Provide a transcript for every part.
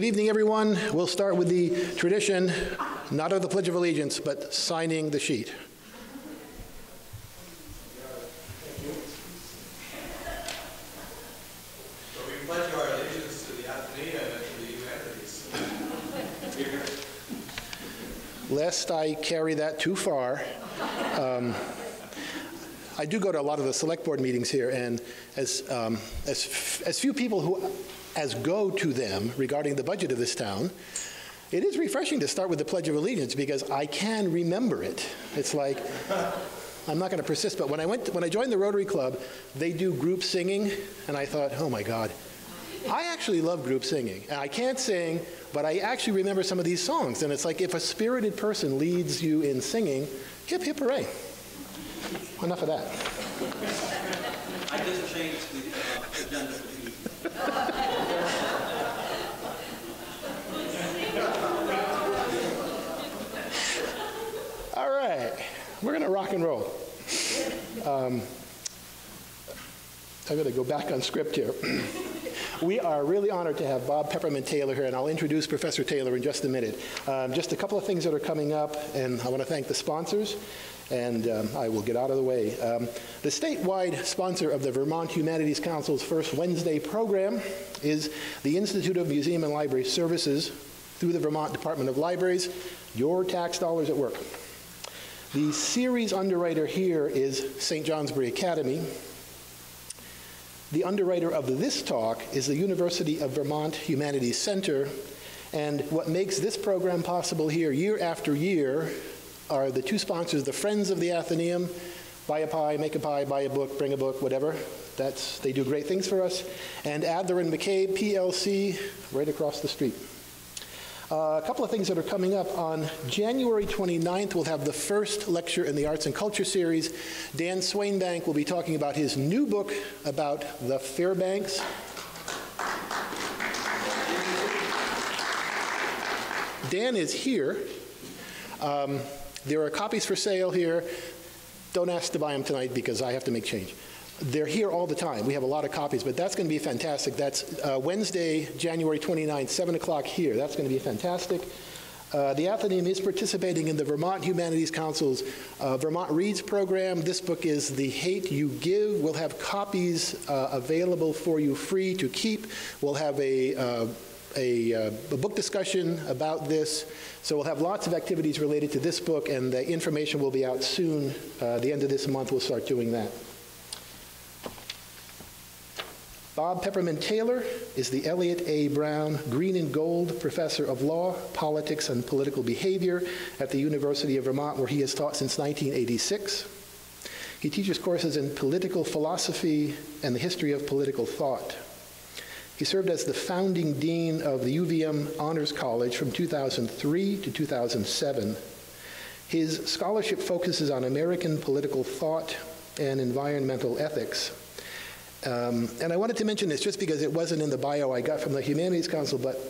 Good evening, everyone. We'll start with the tradition, not of the Pledge of Allegiance, but signing the sheet. So we pledge our allegiance to the Athenaeum and to the humanities. Lest I carry that too far, um, I do go to a lot of the select board meetings here, and as, um, as, as few people who as go to them regarding the budget of this town, it is refreshing to start with the Pledge of Allegiance because I can remember it. It's like, I'm not going to persist, but when I went, when I joined the Rotary Club, they do group singing, and I thought, oh my God, I actually love group singing. And I can't sing, but I actually remember some of these songs. And it's like if a spirited person leads you in singing, hip hip hooray. Enough of that. I didn't change the uh, agenda. All right, we're going to rock and roll. Um, I'm going to go back on script here. We are really honored to have Bob Pepperman Taylor here, and I'll introduce Professor Taylor in just a minute. Um, just a couple of things that are coming up, and I want to thank the sponsors, and um, I will get out of the way. Um, the statewide sponsor of the Vermont Humanities Council's first Wednesday program is the Institute of Museum and Library Services through the Vermont Department of Libraries. Your tax dollars at work. The series underwriter here is St. Johnsbury Academy. The underwriter of this talk is the University of Vermont Humanities Center, and what makes this program possible here year after year are the two sponsors, the Friends of the Athenaeum, buy a pie, make a pie, buy a book, bring a book, whatever. That's, they do great things for us. And Adler and McCabe, PLC, right across the street. Uh, a couple of things that are coming up. On January 29th, we'll have the first lecture in the Arts and Culture series. Dan Swainbank will be talking about his new book about the Fairbanks. Dan is here. Um, there are copies for sale here. Don't ask to buy them tonight because I have to make change. They're here all the time. We have a lot of copies, but that's going to be fantastic. That's uh, Wednesday, January 29th, 7 o'clock here. That's going to be fantastic. Uh, the Athenaeum is participating in the Vermont Humanities Council's uh, Vermont Reads program. This book is The Hate You Give. We'll have copies uh, available for you free to keep. We'll have a uh, a, uh, a, book discussion about this. So we'll have lots of activities related to this book, and the information will be out soon. Uh, the end of this month, we'll start doing that. Bob Pepperman Taylor is the Elliott A. Brown Green and Gold Professor of Law, Politics, and Political Behavior at the University of Vermont, where he has taught since 1986. He teaches courses in political philosophy and the history of political thought. He served as the founding dean of the UVM Honors College from 2003 to 2007. His scholarship focuses on American political thought and environmental ethics. Um, and I wanted to mention this just because it wasn't in the bio I got from the Humanities Council, but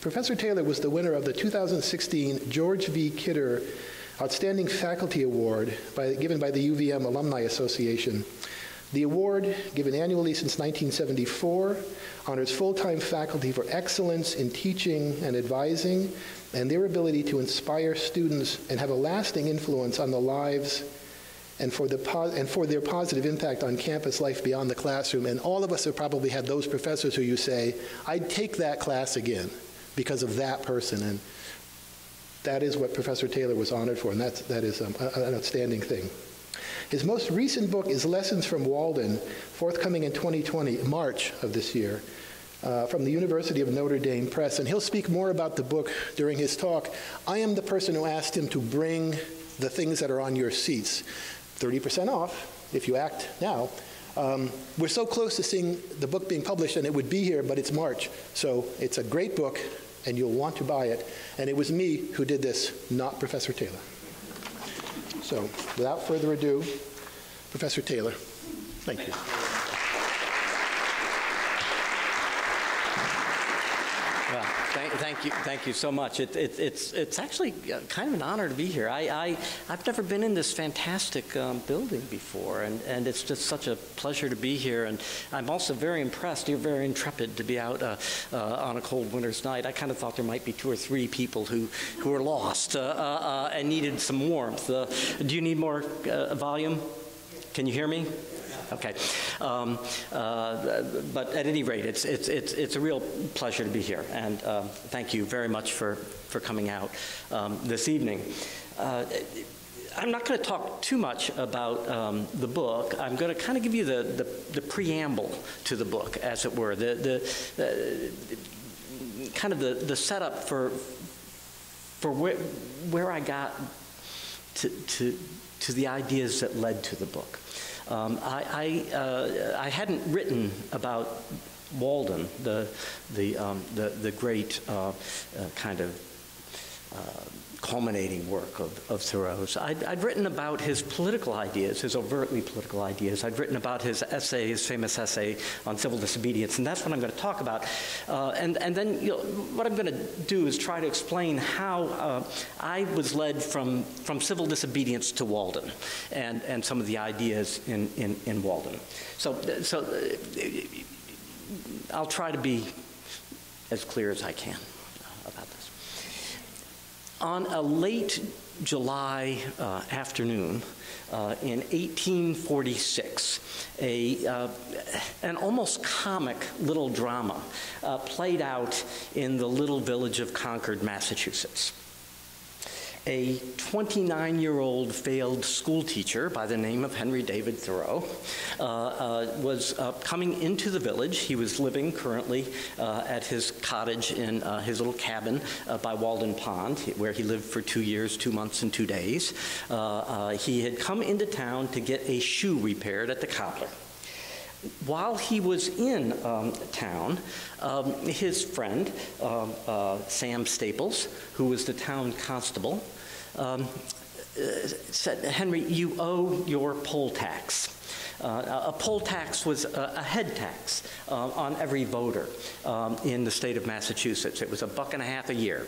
Professor Taylor was the winner of the 2016 George V. Kidder Outstanding Faculty Award by, given by the UVM Alumni Association. The award, given annually since 1974, honors full-time faculty for excellence in teaching and advising and their ability to inspire students and have a lasting influence on the lives and for, the and for their positive impact on campus life beyond the classroom. And all of us have probably had those professors who you say, I'd take that class again because of that person. And that is what Professor Taylor was honored for, and that's, that is um, an outstanding thing. His most recent book is Lessons from Walden, forthcoming in 2020, March of this year, uh, from the University of Notre Dame Press. And he'll speak more about the book during his talk. I am the person who asked him to bring the things that are on your seats. 30% off if you act now. Um, we're so close to seeing the book being published, and it would be here, but it's March. So it's a great book, and you'll want to buy it. And it was me who did this, not Professor Taylor. So without further ado, Professor Taylor, thank you. Well, Thank, you, thank you so much. It, it, it's, it's actually uh, kind of an honor to be here. I, I, I've never been in this fantastic um, building before, and, and it's just such a pleasure to be here. And I'm also very impressed. You're very intrepid to be out uh, uh, on a cold winter's night. I kind of thought there might be two or three people who, who were lost uh, uh, uh, and needed some warmth. Do you need more volume? Can you hear me? Okay. Um, uh, but at any rate, it's, it's, it's, it's a real pleasure to be here, and um, thank you very much for, for coming out um, this evening. Uh, I'm not going to talk too much about um, the book. I'm going to kind of give you the, the, the, preamble to the book, as it were, the, the, uh, kind of the, the setup for, for where, where I got to, to, to the ideas that led to the book. Um, I, I, uh, I, hadn't written about Walden, the, the, um, the, the, great uh, uh, kind of uh, culminating work of, of Thoreau's. I'd, I'd, written about his political ideas, his overtly political ideas. I'd written about his essay, his famous essay on civil disobedience, and that's what I'm going to talk about. Uh, and, and then you know, what I'm going to do is try to explain how uh, I was led from, from civil disobedience to Walden and, and some of the ideas in, in, in Walden. So, so uh, I'll try to be as clear as I can. On a late July uh, afternoon uh, in 1846, a, uh, an almost comic little drama uh, played out in the little village of Concord, Massachusetts a 29 year old failed school teacher by the name of Henry David Thoreau uh, uh, was uh, coming into the village. He was living currently uh, at his cottage in uh, his little cabin uh, by Walden Pond, where he lived for two years, two months, and two days. he had come into town to get a shoe repaired at the cobbler while he was in um, town, um, his friend, um, uh, Sam Staples, who was the town constable, um, said, Henry, you owe your poll tax. Uh, a poll tax was a, a head tax uh, on every voter um, in the state of Massachusetts. It was a buck and a half a year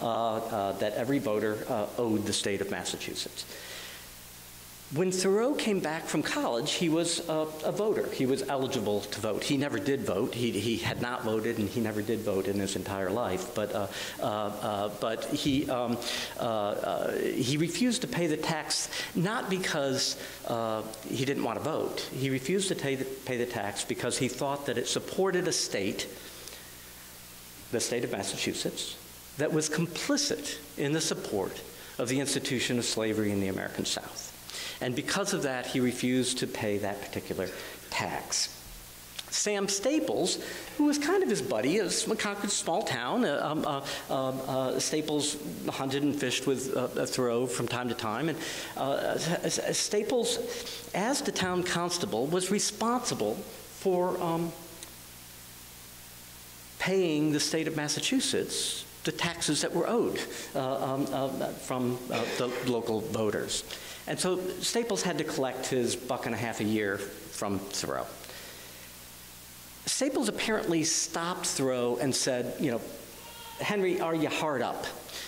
uh, uh that every voter uh, owed the state of Massachusetts. When Thoreau came back from college, he was a, a, voter. He was eligible to vote. He never did vote. He, he had not voted, and he never did vote in his entire life. But, uh, uh, uh, but he, um, uh, uh, he refused to pay the tax not because uh, he didn't want to vote. He refused to pay the, pay the tax because he thought that it supported a state, the state of Massachusetts, that was complicit in the support of the institution of slavery in the American South. And because of that, he refused to pay that particular tax. Sam Staples, who was kind of his buddy, Concord, small town. Uh, um, uh, um, uh, Staples hunted and fished with uh, Thoreau from time to time, and uh, Staples, as the town constable, was responsible for um, paying the state of Massachusetts the taxes that were owed uh, um, from the local voters. And so Staples had to collect his buck and a half a year from Thoreau. Staples apparently stopped Thoreau and said, you know, Henry, are you hard up?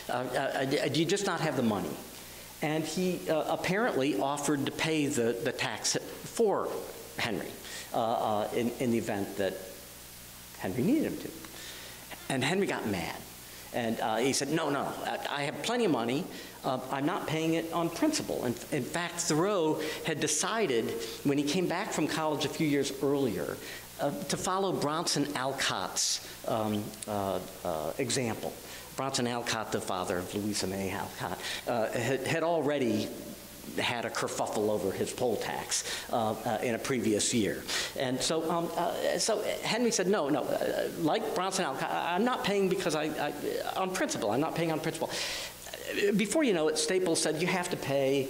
Uh, uh, do you just not have the money? And he uh, apparently offered to pay the, the tax for Henry uh, uh, in, in the event that Henry needed him to. And Henry got mad. And uh, he said, no, no, I have plenty of money. Uh, I'm not paying it on principle. In, in fact, Thoreau had decided when he came back from college a few years earlier uh, to follow Bronson Alcott's um, uh, uh, example. Bronson Alcott, the father of Louisa May Alcott, uh, had, had already had a kerfuffle over his poll tax uh, uh, in a previous year. And so, um, uh, so Henry said, no, no, uh, like Bronson Alcott, I'm not paying because I, I, on principle, I'm not paying on principle. Before you know it, Staples said, you have to pay.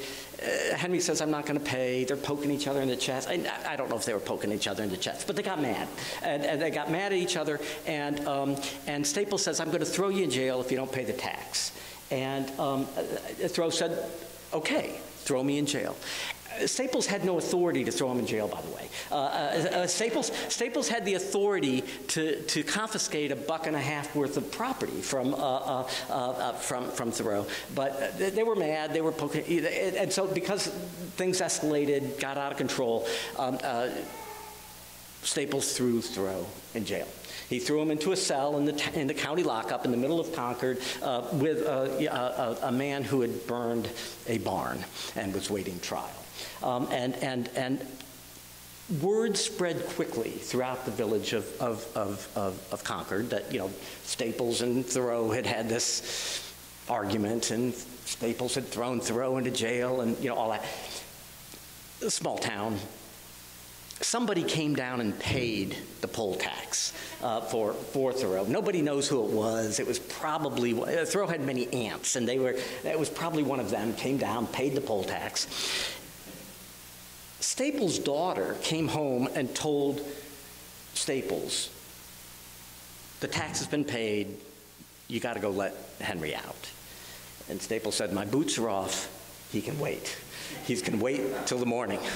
Henry says, I'm not going to pay. They're poking each other in the chest. I, I, don't know if they were poking each other in the chest, but they got mad. And, and they got mad at each other. And, um, and Staples says, I'm going to throw you in jail if you don't pay the tax. And um, Thoreau said, okay throw me in jail. Staples had no authority to throw him in jail, by the way. Uh, uh, uh, Staples, Staples had the authority to, to confiscate a buck and a half worth of property from, uh, uh, uh, uh, from, from Thoreau. But uh, they, were mad, they were poking, and so because things escalated, got out of control, um, uh, Staples threw Thoreau in jail. He threw him into a cell in the, in the county lockup in the middle of Concord uh, with a, a, a man who had burned a barn and was waiting trial. Um, and, and, and word spread quickly throughout the village of, of, of, of, Concord that, you know, Staples and Thoreau had had this argument and Staples had thrown Thoreau into jail and, you know, all that. Small town, somebody came down and paid the poll tax uh, for, for Thoreau. Nobody knows who it was. It was probably, uh, Thoreau had many aunts, and they were, it was probably one of them, came down, paid the poll tax. Staples' daughter came home and told Staples, the tax has been paid, you got to go let Henry out. And Staples said, my boots are off, he can wait. He's to wait till the morning.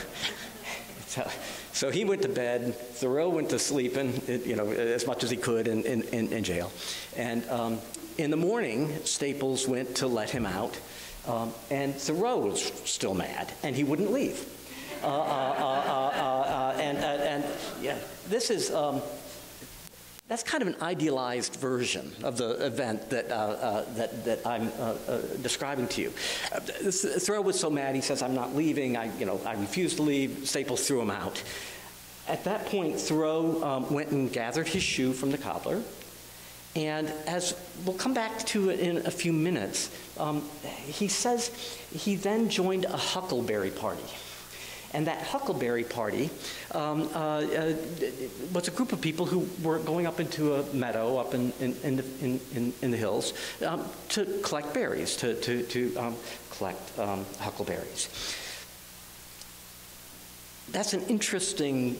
So, so he went to bed. Thoreau went to sleeping, you know, as much as he could in, in, in, jail. And um, in the morning, Staples went to let him out. Um, and Thoreau was still mad, and he wouldn't leave. Uh, uh, uh, and, and yeah, this is, um, that's kind of an idealized version of the event that, uh, uh, that, that I'm uh, describing to you. Thoreau was so mad, he says, I'm not leaving. I, you know, I refuse to leave. Staples threw him out. At that point, Thoreau um, went and gathered his shoe from the cobbler. And as we'll come back to it in a few minutes, um, he says he then joined a huckleberry party. And that Huckleberry Party um, uh, uh, was a group of people who were going up into a meadow up in, in, in, the, in, in the hills um, to collect berries, to, to, to um, collect um, huckleberries. That's an interesting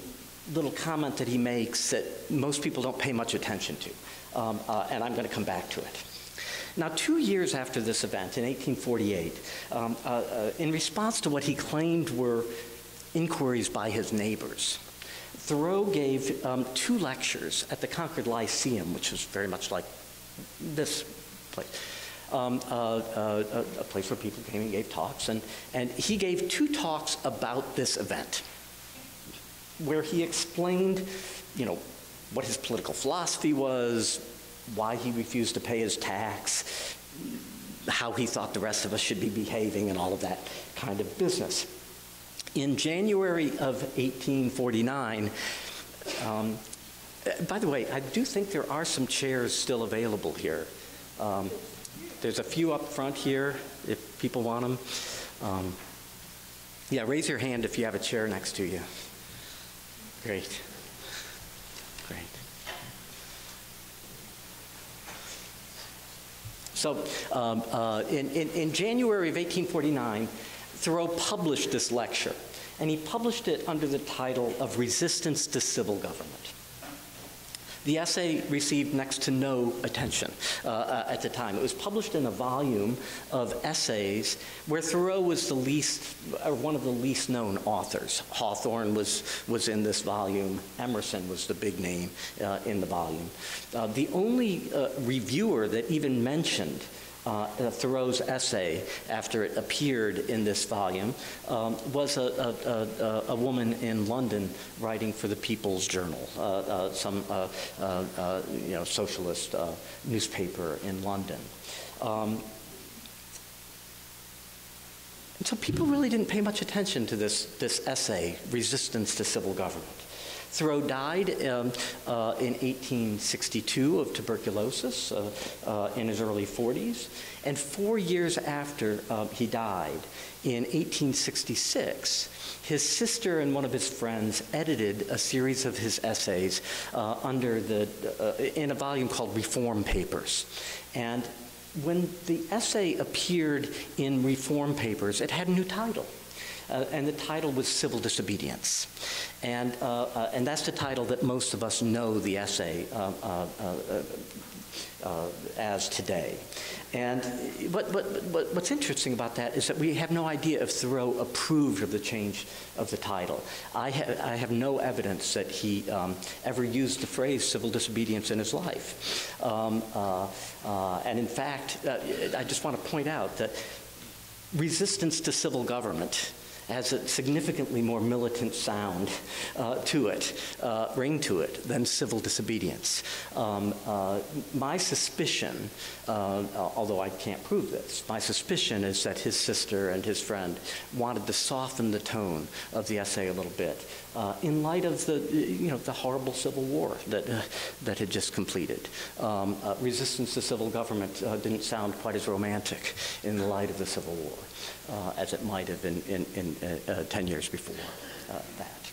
little comment that he makes that most people don't pay much attention to, um, uh, and I'm going to come back to it. Now, two years after this event, in 1848, um, uh, uh, in response to what he claimed were inquiries by his neighbors. Thoreau gave um, two lectures at the Concord Lyceum, which is very much like this place. Um, uh, uh, a place where people came and gave talks, and, and he gave two talks about this event, where he explained, you know, what his political philosophy was, why he refused to pay his tax, how he thought the rest of us should be behaving, and all of that kind of business. In January of 1849, um, by the way, I do think there are some chairs still available here. Um, there's a few up front here if people want them. Um, yeah, raise your hand if you have a chair next to you. Great. Great. So um, uh, in, in, in January of 1849, Thoreau published this lecture, and he published it under the title of Resistance to Civil Government. The essay received next to no attention uh, uh, at the time. It was published in a volume of essays where Thoreau was the least, or one of the least known authors. Hawthorne was, was in this volume. Emerson was the big name uh, in the volume. Uh, the only uh, reviewer that even mentioned uh, Thoreau's essay after it appeared in this volume um, was a, a, a, a, woman in London writing for the People's Journal, uh, uh, some uh, uh, you know, socialist newspaper in London. Um, and so people really didn't pay much attention to this, this essay, Resistance to Civil Government. Thoreau died um, uh, in 1862 of tuberculosis uh, uh, in his early 40s. And four years after um, he died, in 1866, his sister and one of his friends edited a series of his essays uh, under the, uh, in a volume called Reform Papers. And when the essay appeared in Reform Papers, it had a new title. Uh, and the title was Civil Disobedience. And, uh, uh, and that's the title that most of us know the essay uh, uh, as today. And what, what, what, what's interesting about that is that we have no idea if Thoreau approved of the change of the title. I, ha- I have no evidence that he um, ever used the phrase civil disobedience in his life. Um, uh, uh, and in fact, uh, I just want to point out that resistance to civil government has a significantly more militant sound uh, to it, uh, ring to it, than civil disobedience. Um, uh, my suspicion, uh, although I can't prove this, my suspicion is that his sister and his friend wanted to soften the tone of the essay a little bit uh, in light of the, you know, the horrible civil war that, uh, that had just completed. Um, resistance to civil government didn't sound quite as romantic in the light of the Civil War uh, as it might have in, in, in uh, uh 10 years before uh, that.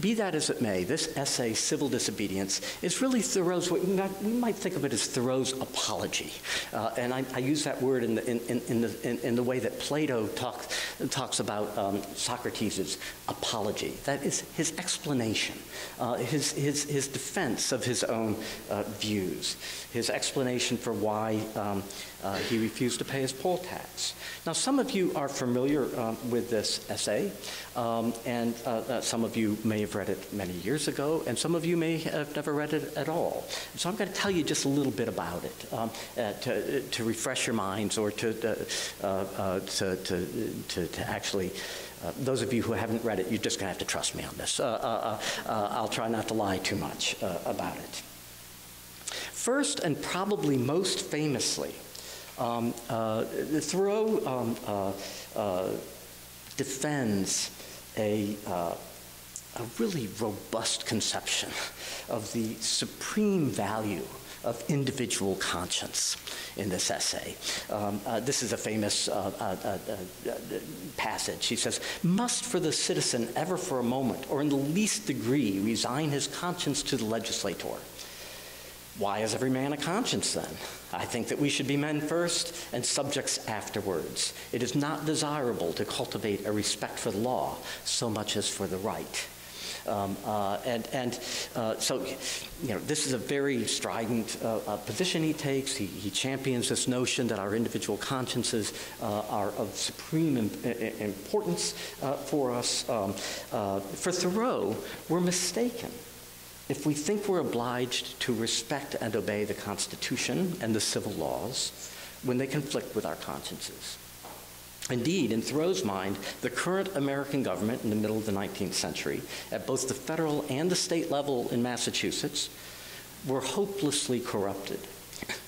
Be that as it may, this essay, Civil Disobedience, is really Thoreau's, we might think of it as Thoreau's apology. Uh, and I, I, use that word in the, in, in, the, in the way that Plato talks, talks about um, Socrates' apology. That is his explanation, uh, his, his, his defense of his own uh, views, his explanation for why um, uh, he refused to pay his poll tax. Now, some of you are familiar um, with this essay, um, and uh, uh, some of you may have read it many years ago, and some of you may have never read it at all. So I'm going to tell you just a little bit about it um, uh, to, to refresh your minds or to, uh, uh, to, to, to, to, actually. those of you who haven't read it, you're just going to have to trust me on this. I'll try not to lie too much about it. First, and probably most famously, um, uh, Thoreau um, uh, uh, defends a, uh, a really robust conception of the supreme value of individual conscience in this essay. Um, uh, this is a famous uh, uh, uh, passage. He says, Must for the citizen ever for a moment, or in the least degree, resign his conscience to the legislator? Why is every man a conscience then? I think that we should be men first and subjects afterwards. It is not desirable to cultivate a respect for the law so much as for the right. Um, uh, and and uh, so, you know, this is a very strident uh, uh position he takes. He, he, champions this notion that our individual consciences uh, are of supreme importance uh, for us. Um, for Thoreau, we're mistaken if we think we're obliged to respect and obey the Constitution and the civil laws when they conflict with our consciences. Indeed, in Thoreau's mind, the current American government in the middle of the 19th century, at both the federal and the state level in Massachusetts, were hopelessly corrupted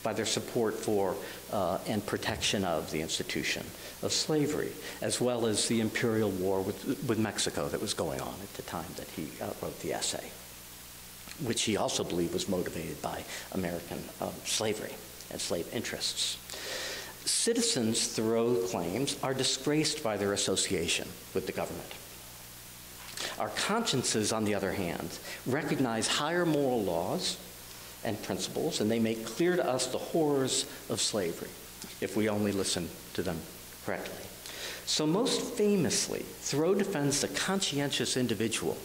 by their support for uh, and protection of the institution of slavery, as well as the imperial war with, with Mexico that was going on at the time that he uh, wrote the essay which he also believed was motivated by American um, slavery and slave interests. Citizens, Thoreau claims, are disgraced by their association with the government. Our consciences, on the other hand, recognize higher moral laws and principles, and they make clear to us the horrors of slavery if we only listen to them correctly. So, most famously, Thoreau defends the conscientious individual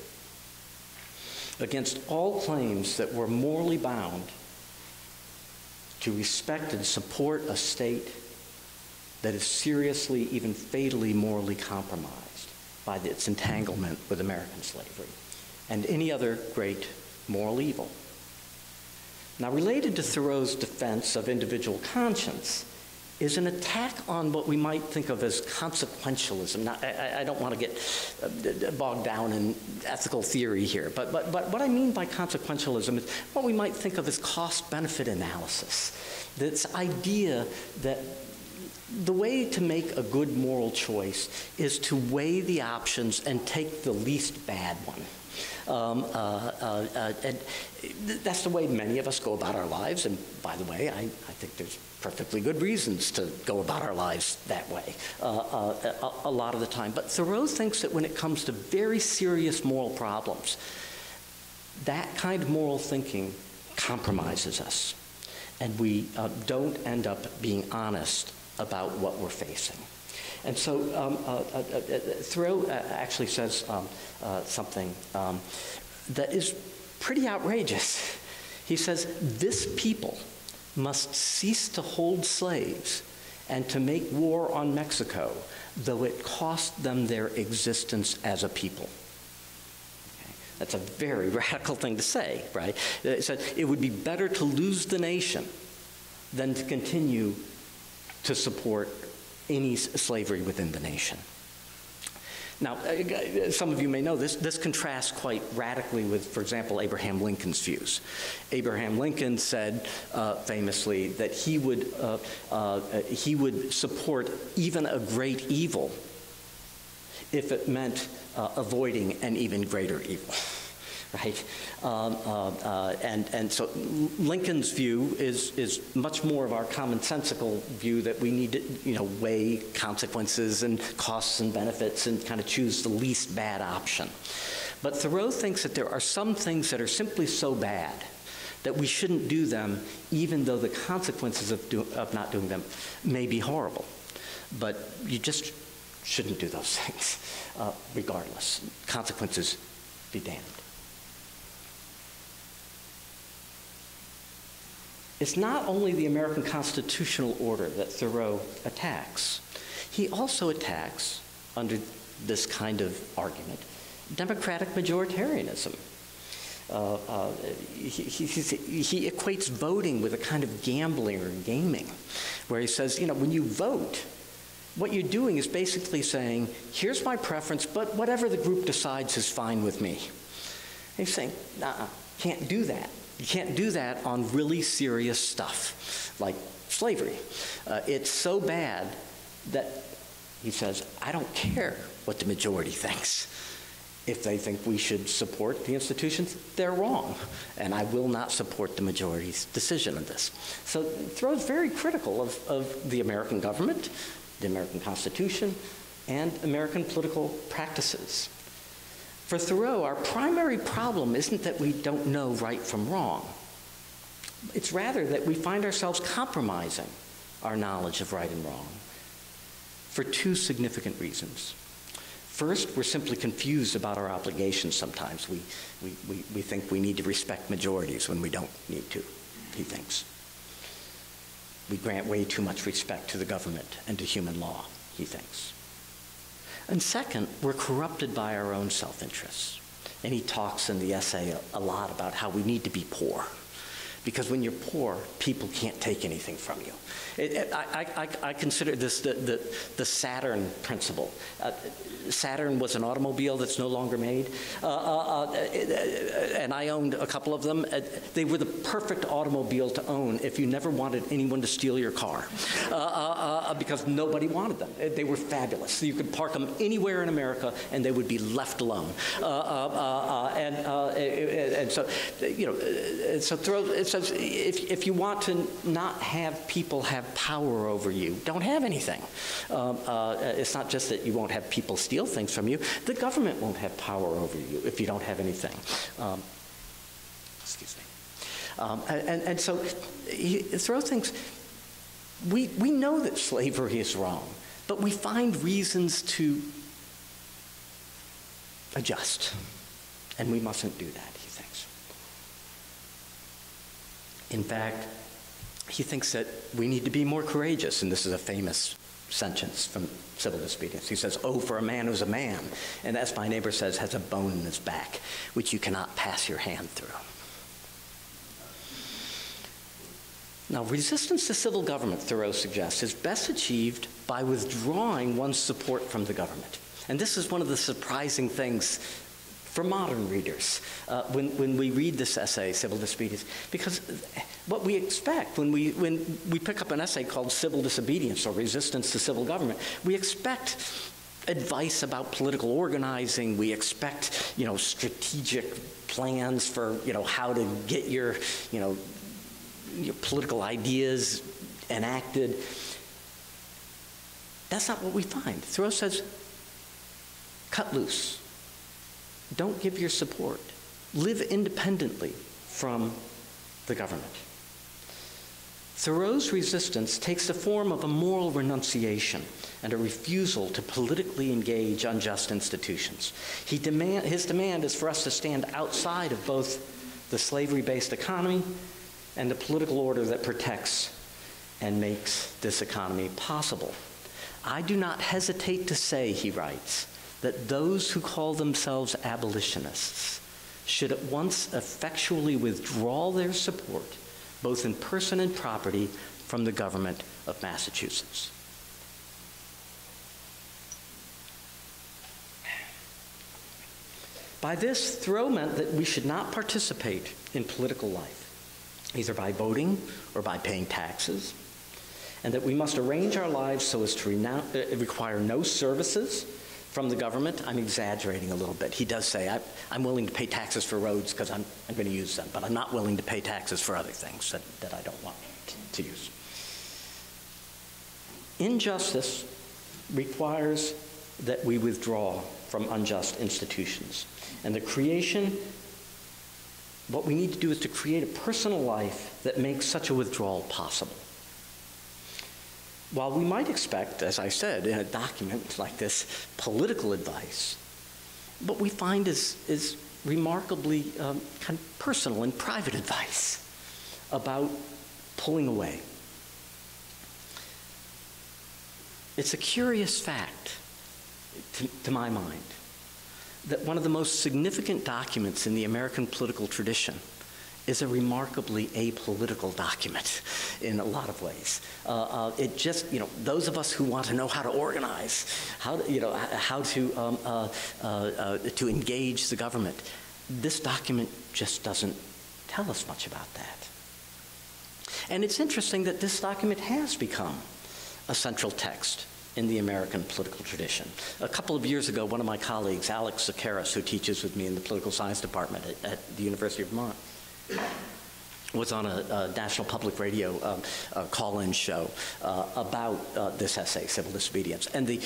against all claims that we're morally bound to respect and support a state that is seriously, even fatally, morally compromised by its entanglement with American slavery and any other great moral evil. Now, related to Thoreau's defense of individual conscience is an attack on what we might think of as consequentialism. Now, I, I, don't want to get uh, bogged down in ethical theory here, but, but, but what I mean by consequentialism is what we might think of as cost benefit analysis. This idea that the way to make a good moral choice is to weigh the options and take the least bad one. Um, uh, uh, uh, and that's the way many of us go about our lives. And by the way, I, I think there's perfectly good reasons to go about our lives that way uh, uh, a, a, lot of the time. But Thoreau thinks that when it comes to very serious moral problems, that kind of moral thinking compromises us. And we uh, don't end up being honest about what we're facing. And so um, uh, uh, uh, Thoreau uh, actually says um, something um, that is pretty outrageous. He says, This people must cease to hold slaves and to make war on Mexico, though it cost them their existence as a people. That's a very radical thing to say, right? Uh, it said it would be better to lose the nation than to continue to support any slavery within the nation. Now, uh, some of you may know this, this contrasts quite radically with, for example, Abraham Lincoln's views. Abraham Lincoln said uh, famously that he would, uh, uh, he would support even a great evil if it meant uh, avoiding an even greater evil right? Um, uh, uh, and, and so Lincoln's view is, is much more of our commonsensical view that we need to, you know, weigh consequences and costs and benefits and kind of choose the least bad option. But Thoreau thinks that there are some things that are simply so bad that we shouldn't do them even though the consequences of, do, of not doing them may be horrible. But you just shouldn't do those things uh, regardless. Consequences be damned. It's not only the American constitutional order that Thoreau attacks, he also attacks, under this kind of argument, democratic majoritarianism. Uh, uh, he, he, he, equates voting with a kind of gambling or gaming, where he says, you know, when you vote, what you're doing is basically saying, here's my preference, but whatever the group decides is fine with me. And he's saying, nah, can't do that. You can't do that on really serious stuff like slavery. Uh, it's so bad that he says, I don't care what the majority thinks. If they think we should support the institutions, they're wrong. And I will not support the majority's decision on this. So Thoreau's very critical of, of the American government, the American Constitution, and American political practices. For Thoreau, our primary problem isn't that we don't know right from wrong. It's rather that we find ourselves compromising our knowledge of right and wrong for two significant reasons. First, we're simply confused about our obligations sometimes. We, we, we, we think we need to respect majorities when we don't need to, he thinks. We grant way too much respect to the government and to human law, he thinks. And second, we're corrupted by our own self interests. And he talks in the essay a, a, lot about how we need to be poor. Because when you're poor, people can't take anything from you. It, it, I, I, I, consider this the, the, the Saturn principle. Uh, Saturn was an automobile that's no longer made. Uh, uh, uh and I owned a couple of them. Uh, they were the perfect automobile to own if you never wanted anyone to steal your car uh, because nobody wanted them. They were fabulous. You could park them anywhere in America and they would be left alone. and, and so, you know, so Thoreau, says if, if you want to not have people have power over you, don't have anything. Um, it's not just that you won't have people steal things from you. The government won't have power over you if you don't have anything. Um, excuse me. Um, and, and so he, Thoreau thinks we, we know that slavery is wrong, but we find reasons to adjust. And we mustn't do that, he thinks. In fact, he thinks that we need to be more courageous, and this is a famous sentence from civil disobedience. He says, Oh, for a man who's a man, and as my neighbor says, has a bone in his back, which you cannot pass your hand through. Now, resistance to civil government, Thoreau suggests, is best achieved by withdrawing one's support from the government. And this is one of the surprising things for modern readers uh, when, when we read this essay, Civil Disobedience, because what we expect when we, when we pick up an essay called Civil Disobedience or Resistance to Civil Government, we expect advice about political organizing. We expect, you know, strategic plans for, you know, how to get your, you know, your political ideas enacted. That's not what we find. Thoreau says, cut loose. Don't give your support. Live independently from the government. Thoreau's resistance takes the form of a moral renunciation and a refusal to politically engage unjust institutions. Demand, his demand is for us to stand outside of both the slavery based economy and the political order that protects and makes this economy possible. I do not hesitate to say, he writes, that those who call themselves abolitionists should at once effectually withdraw their support, both in person and property, from the government of Massachusetts. By this, Thoreau meant that we should not participate in political life, either by voting or by paying taxes, and that we must arrange our lives so as to uh, require no services from the government. I'm exaggerating a little bit. He does say, I, I'm willing to pay taxes for roads because I'm, I'm going to use them, but I'm not willing to pay taxes for other things that, that I don't want to use. Injustice requires that we withdraw from unjust institutions. And the creation, what we need to do is to create a personal life that makes such a withdrawal possible. While we might expect, as I said, in a document like this, political advice, what we find is, is remarkably um, kind of personal and private advice about pulling away. It's a curious fact, to, to my mind, that one of the most significant documents in the American political tradition is a remarkably apolitical document in a lot of ways. Uh, uh, it just, you know, those of us who want to know how to organize, how to, you know, how to, um, uh, uh, uh, to engage the government, this document just doesn't tell us much about that. And it's interesting that this document has become a central text in the American political tradition. A couple of years ago, one of my colleagues, Alex Zakaras, who teaches with me in the political science department at, at the University of Vermont, was on a, a national public radio um, call-in show uh, about uh, this essay, Civil Disobedience. And the,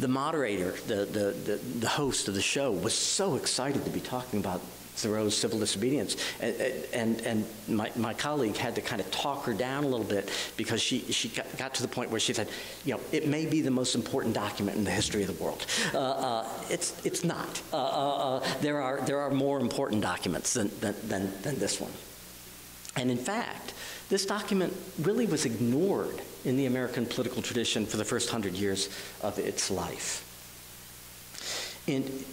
the moderator, the, the, the, the host of the show, was so excited to be talking about Thoreau's civil disobedience. And, and, and my, my colleague had to kind of talk her down a little bit because she, she got, got to the point where she said, you know, it may be the most important document in the history of the world. Uh, uh, it's, it's not. Uh, uh, uh there, are, there are more important documents than, than, than, than this one. And in fact, this document really was ignored in the American political tradition for the first hundred years of its life. And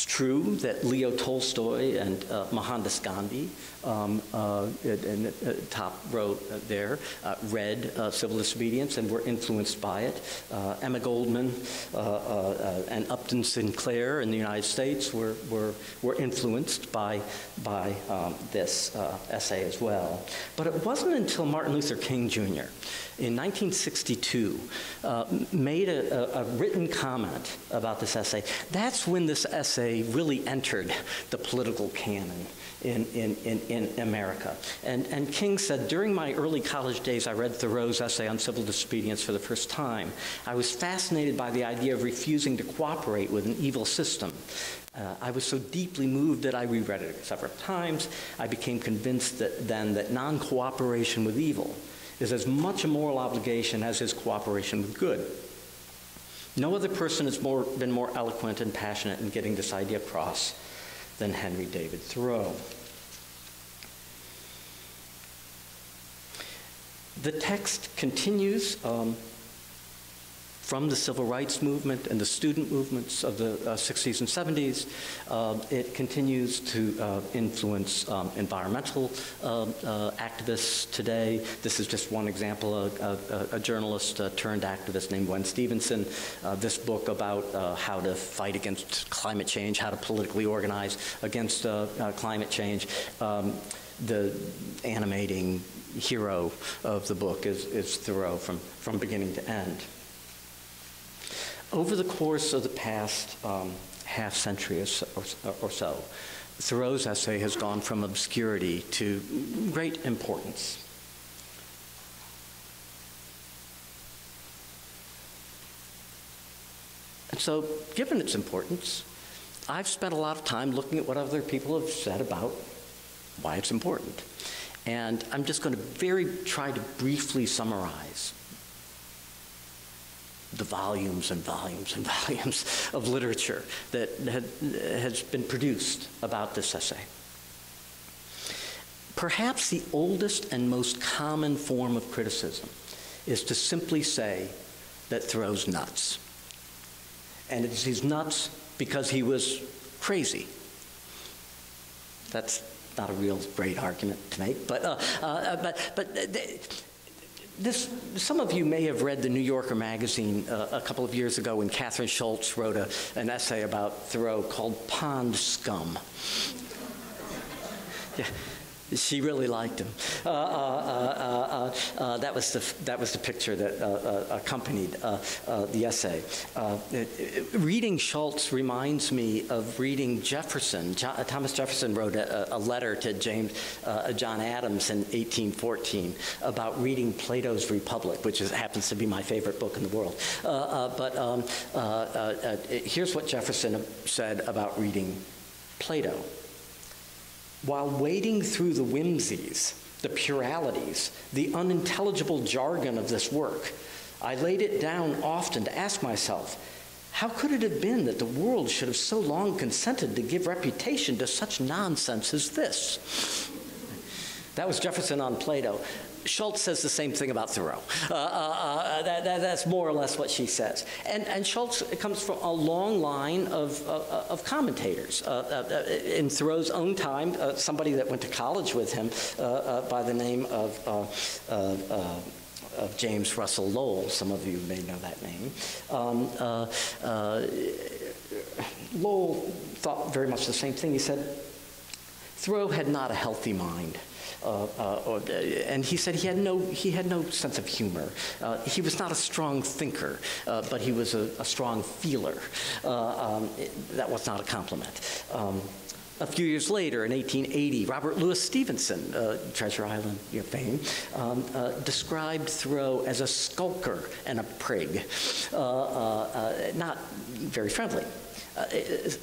it's true that Leo Tolstoy and uh, Mohandas Gandhi, um, uh, the uh, top row there, uh, read uh, Civil Disobedience and were influenced by it. Uh, Emma Goldman and Upton Sinclair in the United States were, were, were influenced by, by um, this essay as well. But it wasn't until Martin Luther King Jr in 1962 uh, made a, a, a, written comment about this essay. That's when this essay really entered the political canon in, in, in, in America. And, and King said, During my early college days, I read Thoreau's essay on civil disobedience for the first time. I was fascinated by the idea of refusing to cooperate with an evil system. Uh, I was so deeply moved that I reread it several times. I became convinced that, then that non cooperation with evil is as much a moral obligation as his cooperation with good. No other person has more, been more eloquent and passionate in getting this idea across than Henry David Thoreau. The text continues um, from the civil rights movement and the student movements of the uh, 60s and 70s. Uh, it continues to uh, influence um, environmental um, uh, activists today. This is just one example, a, a, a journalist uh, turned activist named Wen Stephenson. Uh, this book about how to fight against climate change, how to politically organize against climate change. Um, the animating hero of the book is, is Thoreau from, from beginning to end. Over the course of the past um, half century or so, or so, Thoreau's essay has gone from obscurity to great importance. And so, given its importance, I've spent a lot of time looking at what other people have said about why it's important. And I'm just going to very try to briefly summarize the volumes and volumes and volumes of literature that had, has been produced about this essay. Perhaps the oldest and most common form of criticism is to simply say that Thoreau's nuts. And it's, he's nuts because he was crazy. That's not a real great argument to make, but, uh, uh, but, but this, some of you may have read the New Yorker magazine uh, a couple of years ago when Kathryn Schulz wrote a, an essay about Thoreau called Pond Scum. Yeah, she really liked him. Uh uh uh, uh, uh, uh, that, was the, that was the picture that accompanied the essay. reading Schulz reminds me of reading Jefferson. John, Thomas Jefferson wrote a, a letter to James John Adams in 1814 about reading Plato's Republic, which is, happens to be my favorite book in the world. but um, here's what Jefferson said about reading Plato while wading through the whimsies, the pluralities, the unintelligible jargon of this work, I laid it down often to ask myself, how could it have been that the world should have so long consented to give reputation to such nonsense as this? That was Jefferson on Plato. Schulz says the same thing about Thoreau. Uh, uh, uh, that, that, that's more or less what she says. And, and Schulz comes from a long line of, uh, of commentators. Uh, uh, in Thoreau's own time, somebody that went to college with him by the name of, of James Russell Lowell, some of you may know that name. Um, Lowell thought very much the same thing. He said, Thoreau had not a healthy mind. Uh, uh, and he said he had no, he had no sense of humor. Uh, he was not a strong thinker, but he was a, a strong feeler. Um, that was not a compliment. Um, a few years later, in 1880, Robert Louis Stevenson, uh, Treasure Island you know, fame, um, uh, described Thoreau as a skulker and a prig, uh, not very friendly. Uh,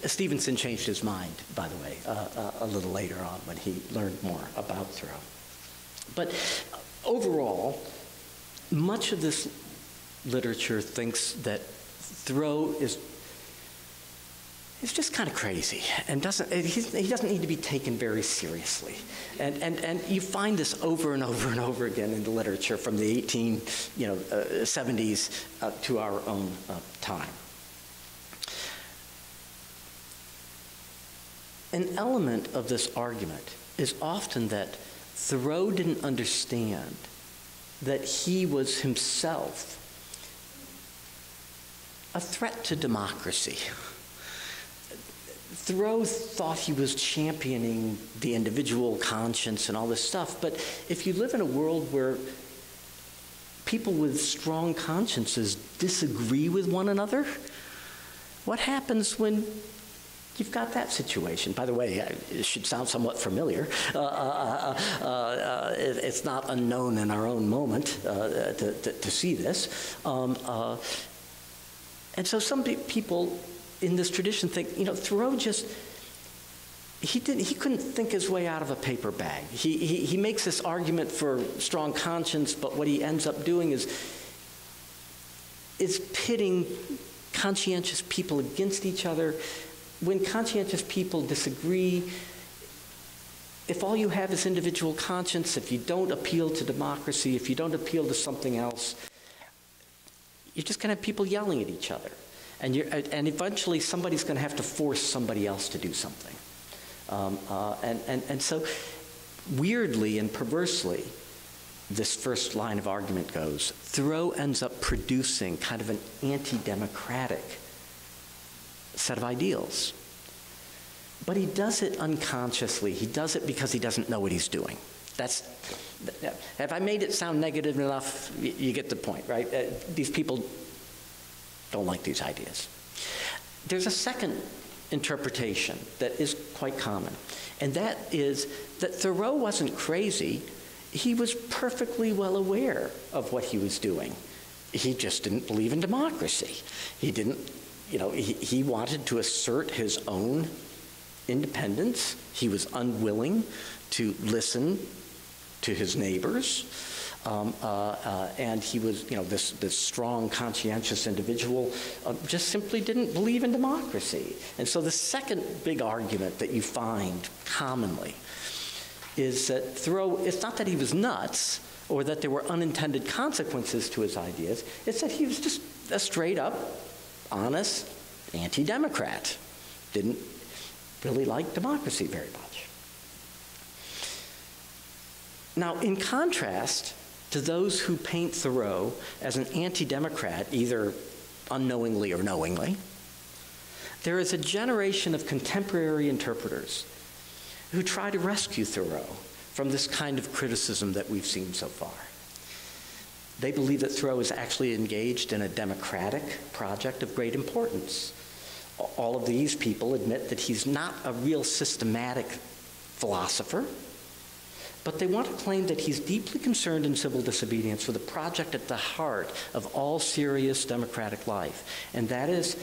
Stevenson changed his mind, by the way, uh, uh, a little later on when he learned more about Thoreau. But overall, much of this literature thinks that Thoreau is is just kind of crazy and doesn't he doesn't need to be taken very seriously and, and, and you find this over and over and over again in the literature from the 18 you know, uh, 70s uh, to our own uh, time An element of this argument is often that Thoreau didn't understand that he was himself a threat to democracy. Thoreau thought he was championing the individual conscience and all this stuff, but if you live in a world where people with strong consciences disagree with one another, what happens when You've got that situation. By the way, it should sound somewhat familiar. Uh, uh, uh, uh, uh it, it's not unknown in our own moment uh, to, to, to, see this. Um, and so some people in this tradition think, you know, Thoreau just, he, didn't, he couldn't think his way out of a paper bag. He, he, he makes this argument for strong conscience, but what he ends up doing is, is pitting conscientious people against each other when conscientious people disagree, if all you have is individual conscience, if you don't appeal to democracy, if you don't appeal to something else, you're just going to have people yelling at each other. And, and eventually somebody's going to have to force somebody else to do something. Um, uh, and, and, and so, weirdly and perversely, this first line of argument goes Thoreau ends up producing kind of an anti democratic set of ideals. But he does it unconsciously. He does it because he doesn't know what he's doing. That's, have I made it sound negative enough? You get the point, right? Uh, these people don't like these ideas. There's a second interpretation that is quite common, and that is that Thoreau wasn't crazy. He was perfectly well aware of what he was doing. He just didn't believe in democracy. He didn't you know, he, he wanted to assert his own independence. He was unwilling to listen to his neighbors. Um, uh, uh, and he was, you know, this, this strong, conscientious individual uh, just simply didn't believe in democracy. And so the second big argument that you find commonly is that Thoreau, it's not that he was nuts or that there were unintended consequences to his ideas, it's that he was just a straight up, honest anti Democrat. Didn't really like democracy very much. Now, in contrast to those who paint Thoreau as an anti Democrat, either unknowingly or knowingly, there is a generation of contemporary interpreters who try to rescue Thoreau from this kind of criticism that we've seen so far. They believe that Thoreau is actually engaged in a democratic project of great importance. All of these people admit that he's not a real systematic philosopher, but they want to claim that he's deeply concerned in civil disobedience for the project at the heart of all serious democratic life, and that is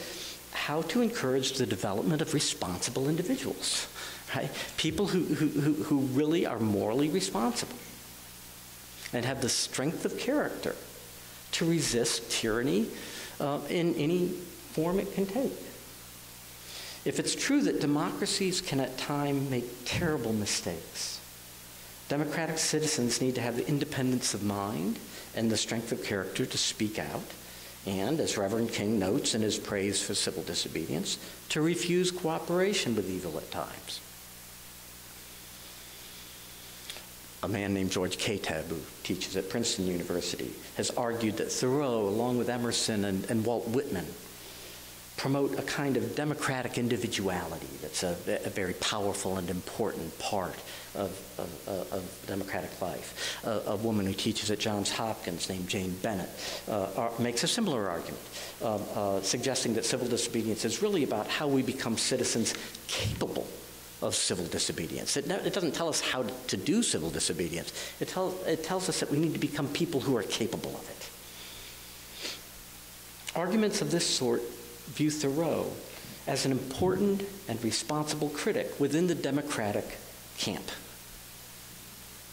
how to encourage the development of responsible individuals, right? People who, who, who really are morally responsible and have the strength of character to resist tyranny uh, in any form it can take. If it's true that democracies can at times make terrible mistakes, democratic citizens need to have the independence of mind and the strength of character to speak out, and, as Reverend King notes in his praise for civil disobedience, to refuse cooperation with evil at times. a man named George Kateb, who teaches at Princeton University, has argued that Thoreau, along with Emerson and, and Walt Whitman, promote a kind of democratic individuality that's a, a very powerful and important part of, of, of democratic life. a woman who teaches at Johns Hopkins named Jane Bennett uh, makes a similar argument, uh, uh, suggesting that civil disobedience is really about how we become citizens capable of civil disobedience. It, it, doesn't tell us how to do civil disobedience. It, tell, it tells us that we need to become people who are capable of it. Arguments of this sort view Thoreau as an important and responsible critic within the Democratic camp.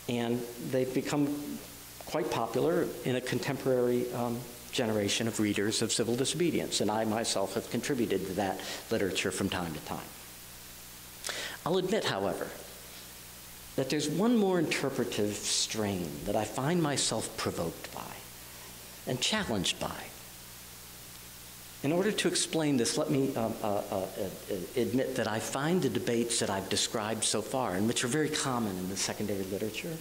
And they've become quite popular in a contemporary um, generation of readers of civil disobedience, and I myself have contributed to that literature from time to time. I'll admit, however, that there's one more interpretive strain that I find myself provoked by and challenged by. In order to explain this, let me um, uh, uh, uh, admit that I find the debates that I've described so far, and which are very common in the secondary literature,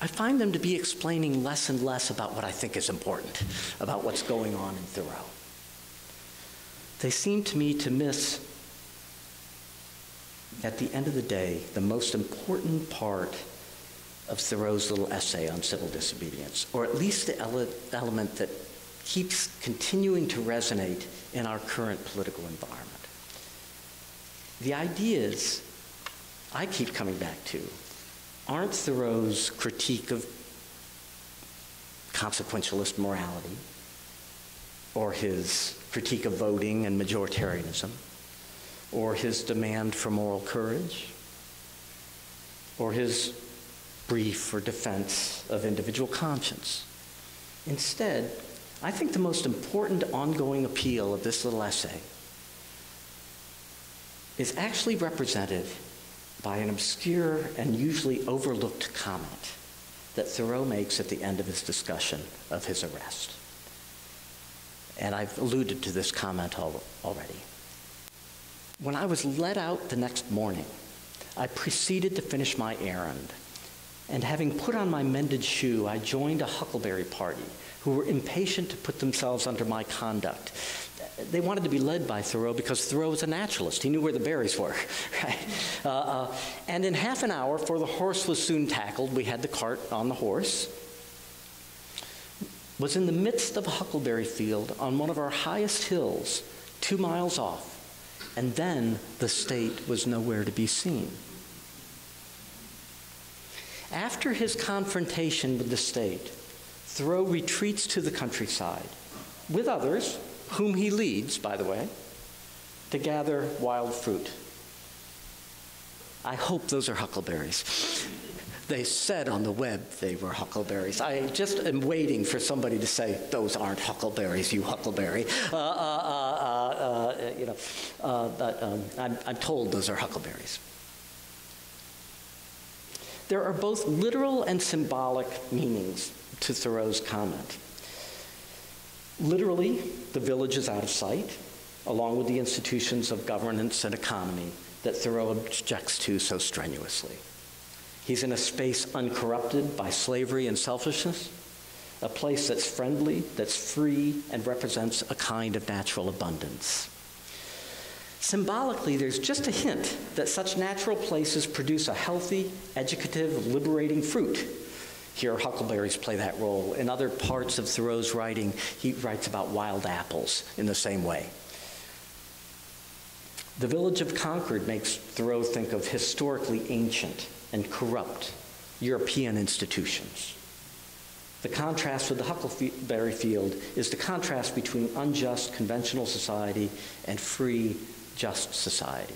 I find them to be explaining less and less about what I think is important, about what's going on in Thoreau. They seem to me to miss, at the end of the day, the most important part of Thoreau's little essay on civil disobedience, or at least the ele element that keeps continuing to resonate in our current political environment. The ideas I keep coming back to aren't Thoreau's critique of consequentialist morality or his critique of voting and majoritarianism or his demand for moral courage or his brief for defense of individual conscience. Instead, I think the most important ongoing appeal of this little essay is actually represented by an obscure and usually overlooked comment that Thoreau makes at the end of his discussion of his arrest. And I've alluded to this comment al already. When I was let out the next morning, I proceeded to finish my errand and having put on my mended shoe, I joined a huckleberry party who were impatient to put themselves under my conduct. They wanted to be led by Thoreau because Thoreau was a naturalist. He knew where the berries were. Right? Uh, uh, and in half an hour, for the horse was soon tackled, we had the cart on the horse, was in the midst of a huckleberry field on one of our highest hills, two miles off, and then the state was nowhere to be seen. After his confrontation with the state, Thoreau retreats to the countryside with others, whom he leads, by the way, to gather wild fruit. I hope those are huckleberries. They said on the web they were huckleberries. I just am waiting for somebody to say, those aren't huckleberries, you huckleberry. Uh, uh, uh, uh, uh, you know, uh, but um, I'm, I'm told those are huckleberries. There are both literal and symbolic meanings to Thoreau's comment. Literally, the village is out of sight, along with the institutions of governance and economy that Thoreau objects to so strenuously. He's in a space uncorrupted by slavery and selfishness, a place that's friendly, that's free, and represents a kind of natural abundance. Symbolically, there's just a hint that such natural places produce a healthy, educative, liberating fruit. Here, huckleberries play that role. In other parts of Thoreau's writing, he writes about wild apples in the same way. The village of Concord makes Thoreau think of historically ancient and corrupt European institutions. The contrast with the Huckleberry Field is the contrast between unjust conventional society and free just society,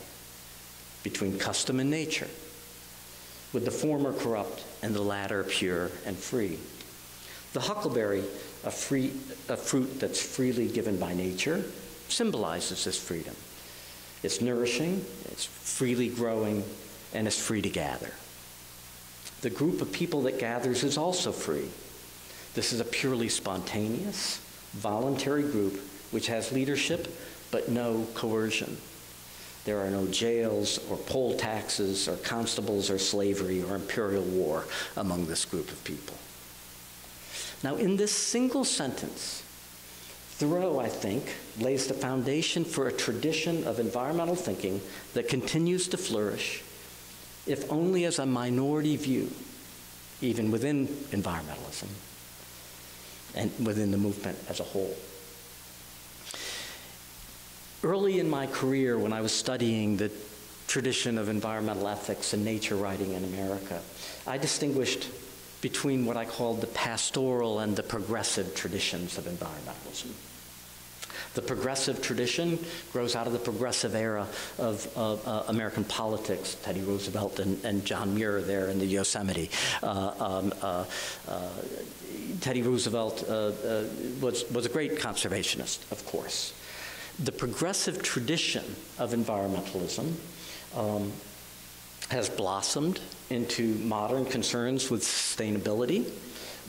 between custom and nature, with the former corrupt and the latter pure and free. The huckleberry, a, free, a fruit that's freely given by nature, symbolizes this freedom. It's nourishing, it's freely growing, and it's free to gather. The group of people that gathers is also free. This is a purely spontaneous, voluntary group which has leadership but no coercion. There are no jails or poll taxes or constables or slavery or imperial war among this group of people. Now, in this single sentence, Thoreau, I think, lays the foundation for a tradition of environmental thinking that continues to flourish, if only as a minority view, even within environmentalism and within the movement as a whole. Early in my career, when I was studying the tradition of environmental ethics and nature writing in America, I distinguished between what I called the pastoral and the progressive traditions of environmentalism. The progressive tradition grows out of the progressive era of, of uh, American politics, Teddy Roosevelt and, and, John Muir there in the Yosemite. Uh, um, uh, uh Teddy Roosevelt uh, uh, was, was a great conservationist, of course the progressive tradition of environmentalism um, has blossomed into modern concerns with sustainability,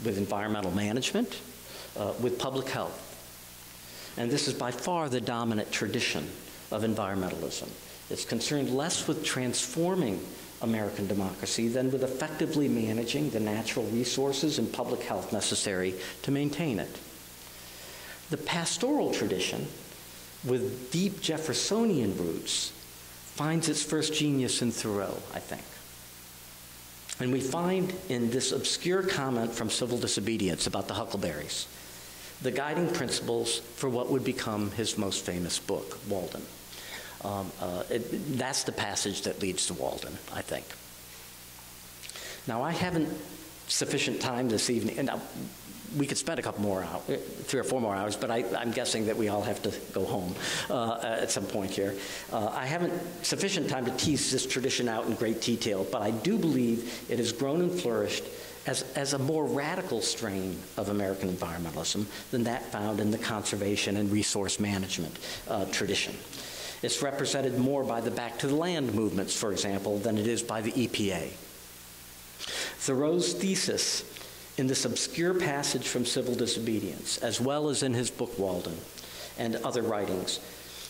with environmental management, uh, with public health. And this is by far the dominant tradition of environmentalism. It's concerned less with transforming American democracy than with effectively managing the natural resources and public health necessary to maintain it. The pastoral tradition with deep Jeffersonian roots finds its first genius in Thoreau, I think. And we find in this obscure comment from Civil Disobedience about the huckleberries the guiding principles for what would become his most famous book, Walden. Um, uh, it, that's the passage that leads to Walden, I think. Now, I haven't sufficient time this evening, and we could spend a couple more hours, three or four more hours, but I, am guessing that we all have to go home uh, at some point here. Uh, I haven't sufficient time to tease this tradition out in great detail, but I do believe it has grown and flourished as, as a more radical strain of American environmentalism than that found in the conservation and resource management uh, tradition. It's represented more by the back to the land movements, for example, than it is by the EPA. Thoreau's thesis in this obscure passage from Civil Disobedience, as well as in his book Walden and other writings,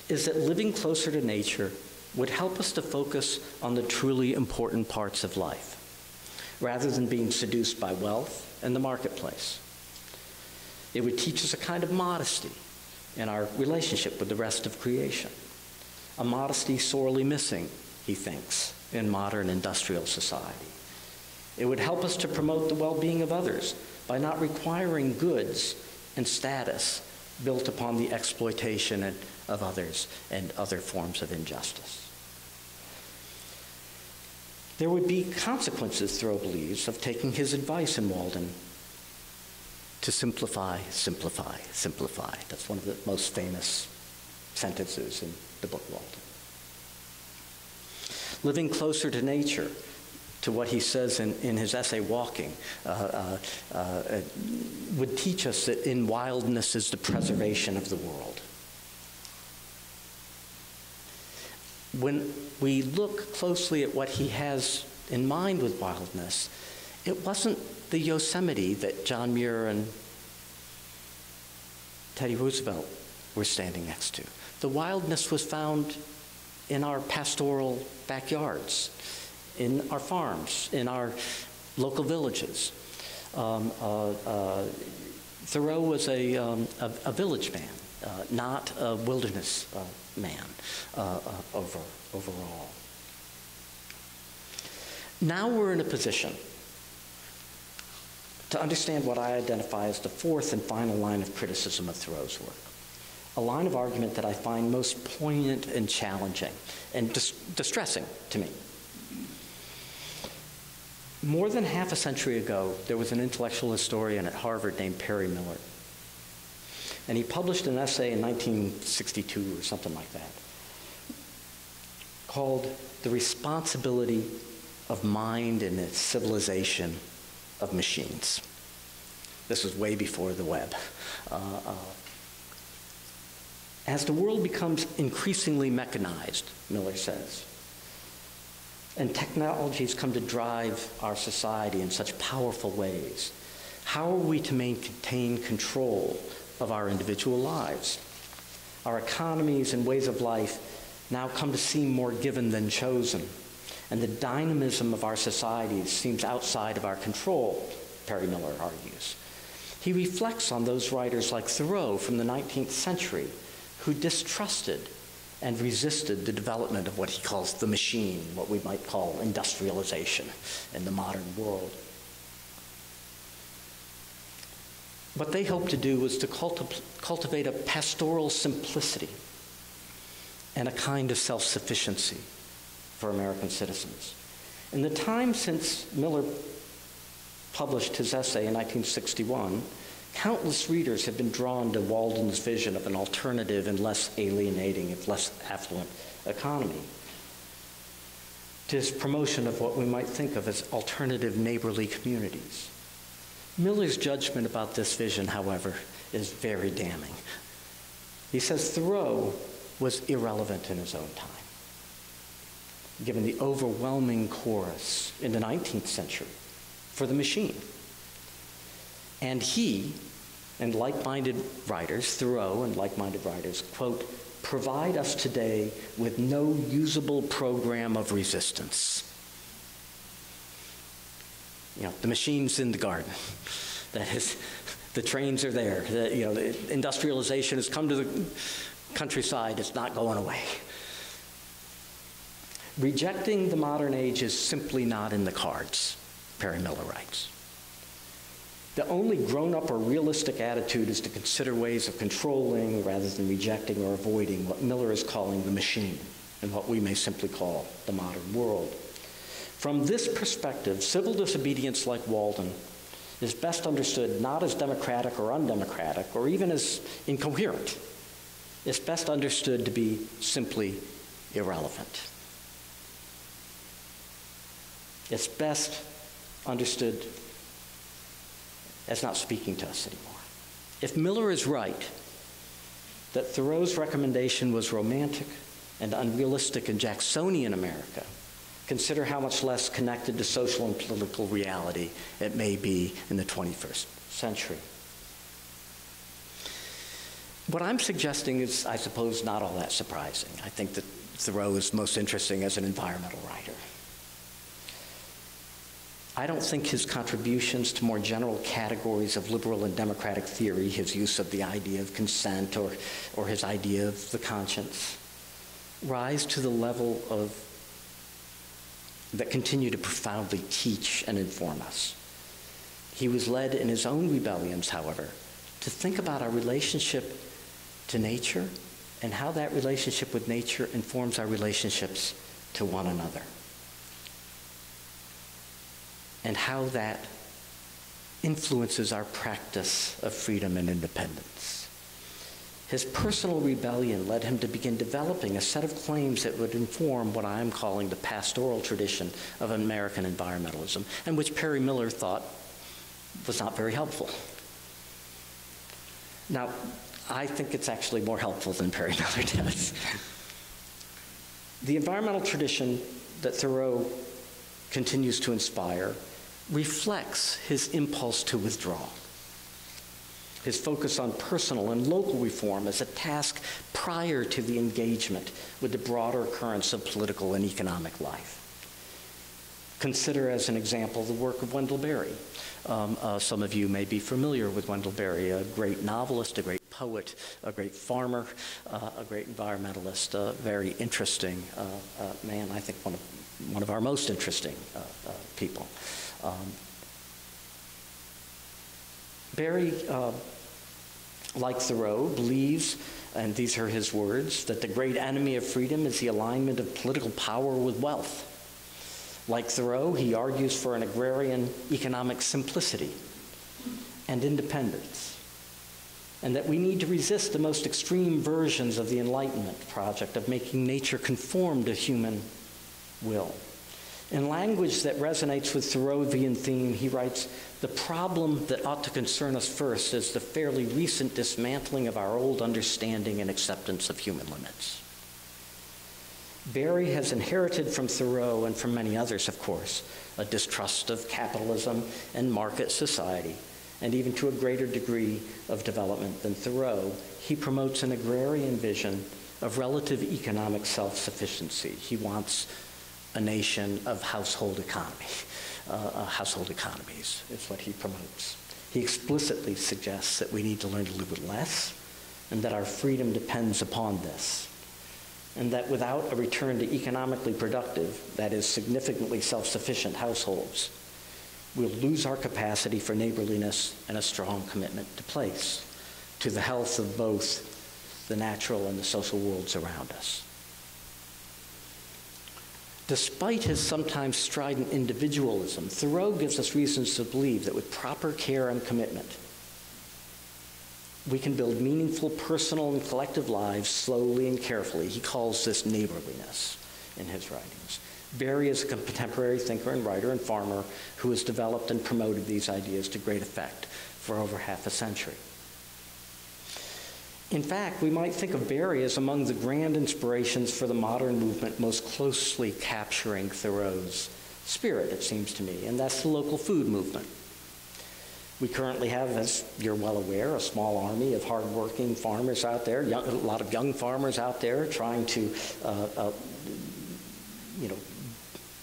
is that living closer to nature would help us to focus on the truly important parts of life, rather than being seduced by wealth and the marketplace. It would teach us a kind of modesty in our relationship with the rest of creation, a modesty sorely missing, he thinks, in modern industrial society. It would help us to promote the well being of others by not requiring goods and status built upon the exploitation of others and other forms of injustice. There would be consequences, Thoreau believes, of taking his advice in Walden to simplify, simplify, simplify. That's one of the most famous sentences in the book Walden. living closer to nature, to what he says in, in his essay Walking, uh, uh, uh, would teach us that in wildness is the preservation of the world. When we look closely at what he has in mind with wildness, it wasn't the Yosemite that John Muir and Teddy Roosevelt were standing next to. The wildness was found in our pastoral backyards, in our farms, in our local villages. Um, uh, uh, Thoreau was a, um, a, a, village man, uh, not a wilderness uh, man uh, uh, over, overall. Now we're in a position to understand what I identify as the fourth and final line of criticism of Thoreau's work a line of argument that I find most poignant and challenging and dis- distressing to me. More than half a century ago, there was an intellectual historian at Harvard named Perry Miller. And he published an essay in 1962 or something like that called The Responsibility of Mind in its Civilization of Machines. This was way before the web. Uh, uh, as the world becomes increasingly mechanized, Miller says, and technologies come to drive our society in such powerful ways, how are we to maintain control of our individual lives? Our economies and ways of life now come to seem more given than chosen, and the dynamism of our societies seems outside of our control, Perry Miller argues. He reflects on those writers like Thoreau from the 19th century who distrusted and resisted the development of what he calls the machine, what we might call industrialization in the modern world. What they hoped to do was to culti- cultivate a pastoral simplicity and a kind of self sufficiency for American citizens. In the time since Miller published his essay in 1961, Countless readers have been drawn to Walden's vision of an alternative and less alienating, if less affluent economy, to his promotion of what we might think of as alternative neighborly communities. Miller's judgment about this vision, however, is very damning. He says Thoreau was irrelevant in his own time, given the overwhelming chorus in the 19th century for the machine. And he and like minded writers, Thoreau and like minded writers, quote, provide us today with no usable program of resistance. You know, the machine's in the garden. That is, the trains are there. The, you know, the industrialization has come to the countryside. It's not going away. Rejecting the modern age is simply not in the cards, Perry Miller writes. The only grown up or realistic attitude is to consider ways of controlling rather than rejecting or avoiding what Miller is calling the machine and what we may simply call the modern world. From this perspective, civil disobedience like Walden is best understood not as democratic or undemocratic or even as incoherent. It's best understood to be simply irrelevant. It's best understood as not speaking to us anymore. If Miller is right that Thoreau's recommendation was romantic and unrealistic in Jacksonian America, consider how much less connected to social and political reality it may be in the 21st century. What I'm suggesting is, I suppose, not all that surprising. I think that Thoreau is most interesting as an environmental writer. I don't think his contributions to more general categories of liberal and democratic theory, his use of the idea of consent or, or his idea of the conscience, rise to the level of that continue to profoundly teach and inform us. He was led in his own rebellions, however, to think about our relationship to nature and how that relationship with nature informs our relationships to one another and how that influences our practice of freedom and independence. His personal rebellion led him to begin developing a set of claims that would inform what I am calling the pastoral tradition of American environmentalism, and which Perry Miller thought was not very helpful. Now, I think it's actually more helpful than Perry Miller does. The environmental tradition that Thoreau continues to inspire reflects his impulse to withdraw. His focus on personal and local reform as a task prior to the engagement with the broader currents of political and economic life. Consider as an example the work of Wendell Berry. Um, uh, some of you may be familiar with Wendell Berry, a great novelist, a great poet, a great farmer, uh, a great environmentalist, a very interesting uh, uh man, I think one of, one of our most interesting uh, uh, people. Um, Berry, like Thoreau, believes, and these are his words, that the great enemy of freedom is the alignment of political power with wealth. Like Thoreau, he argues for an agrarian economic simplicity and independence and that we need to resist the most extreme versions of the Enlightenment project of making nature conform to human will. In language that resonates with Thoreauvian theme, he writes, the problem that ought to concern us first is the fairly recent dismantling of our old understanding and acceptance of human limits. Berry has inherited from Thoreau and from many others, of course, a distrust of capitalism and market society and even to a greater degree of development than Thoreau, he promotes an agrarian vision of relative economic self-sufficiency. He wants a nation of household economy. Uh, uh, household economies is what he promotes. He explicitly suggests that we need to learn to live with less and that our freedom depends upon this. And that without a return to economically productive, that is, significantly self-sufficient households, we'll lose our capacity for neighborliness and a strong commitment to place, to the health of both the natural and the social worlds around us. Despite his sometimes strident individualism, Thoreau gives us reasons to believe that with proper care and commitment, we can build meaningful personal and collective lives slowly and carefully. He calls this neighborliness in his writings. Berry is a contemporary thinker and writer and farmer who has developed and promoted these ideas to great effect for over half a century. In fact, we might think of Berry as among the grand inspirations for the modern movement most closely capturing Thoreau's spirit, it seems to me, and that's the local food movement. We currently have, as you're well aware, a small army of hardworking farmers out there, young, a lot of young farmers out there trying to, uh, uh, you know,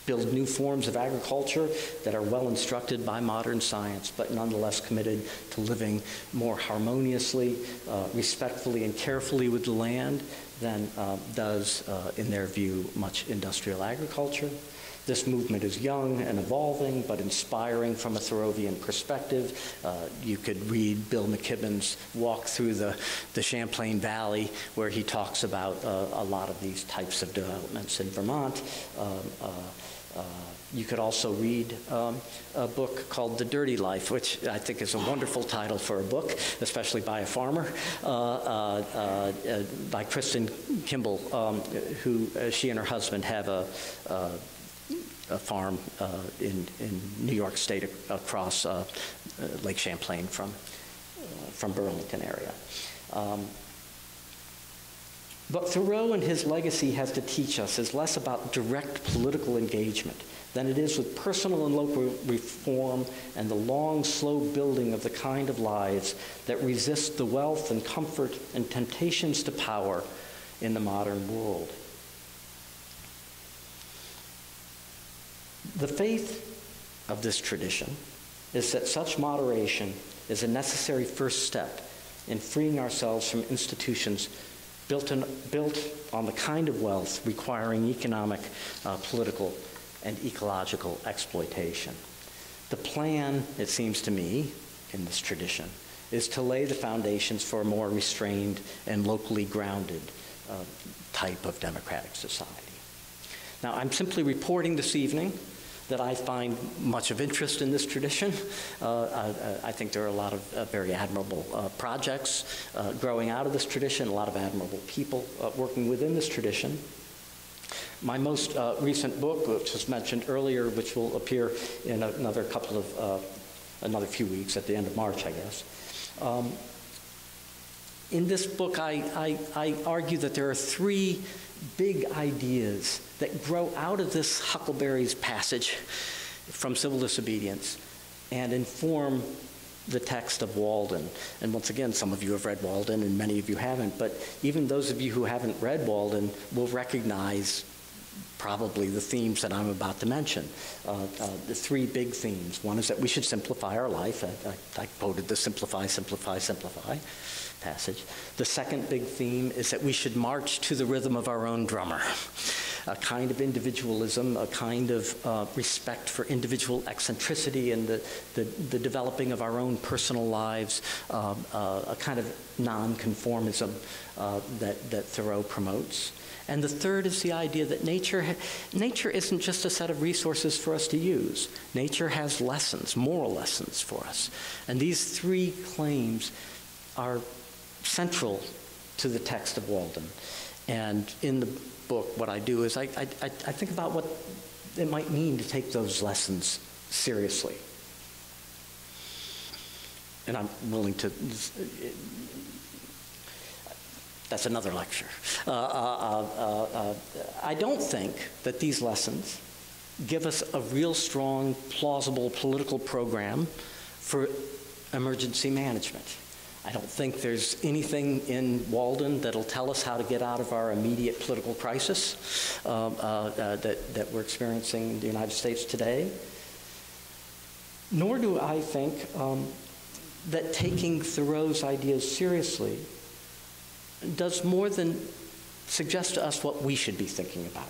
build new forms of agriculture that are well instructed by modern science, but nonetheless committed to living more harmoniously, uh, respectfully, and carefully with the land than uh, does, uh, in their view, much industrial agriculture. This movement is young and evolving, but inspiring from a Thoreauvian perspective. Uh, you could read Bill McKibben's walk through the, the Champlain Valley, where he talks about uh, a lot of these types of developments in Vermont. Um, uh, you could also read um, a book called The Dirty Life, which I think is a wonderful title for a book, especially by a farmer, uh, uh, uh by Kristin Kimball, um, who she and her husband have a, a farm in, in New York State across Lake Champlain from, from Burlington area. Um, but Thoreau and his legacy has to teach us is less about direct political engagement than it is with personal and local reform and the long, slow building of the kind of lives that resist the wealth and comfort and temptations to power in the modern world. The faith of this tradition is that such moderation is a necessary first step in freeing ourselves from institutions built, in, built on the kind of wealth requiring economic, uh, political, and ecological exploitation. The plan, it seems to me, in this tradition, is to lay the foundations for a more restrained and locally grounded uh, type of democratic society. Now, I'm simply reporting this evening that I find much of interest in this tradition. Uh, I, I think there are a lot of uh, very admirable uh, projects uh, growing out of this tradition, a lot of admirable people uh, working within this tradition. My most uh, recent book, which was mentioned earlier, which will appear in another couple of, uh, another few weeks at the end of March, I guess. Um, in this book, I, I, I argue that there are three big ideas that grow out of this Huckleberry's passage from civil disobedience and inform the text of Walden. And once again, some of you have read Walden and many of you haven't, but even those of you who haven't read Walden will recognize probably the themes that I'm about to mention. Uh, uh, the three big themes. One is that we should simplify our life. I, I, I quoted the simplify, simplify, simplify passage. The second big theme is that we should march to the rhythm of our own drummer. A kind of individualism, a kind of uh, respect for individual eccentricity and the, the, the, developing of our own personal lives, uh, uh, a kind of nonconformism uh, that, that Thoreau promotes. And the third is the idea that nature, nature isn't just a set of resources for us to use. Nature has lessons, moral lessons for us. And these three claims are central to the text of Walden. And in the book, what I do is I, I, I think about what it might mean to take those lessons seriously. And I'm willing to, that's another lecture. Uh, uh, uh, uh, I don't think that these lessons give us a real strong, plausible political program for emergency management. I don't think there's anything in Walden that'll tell us how to get out of our immediate political crisis um, uh, uh, that, that we're experiencing in the United States today. Nor do I think um, that taking Thoreau's ideas seriously does more than suggest to us what we should be thinking about.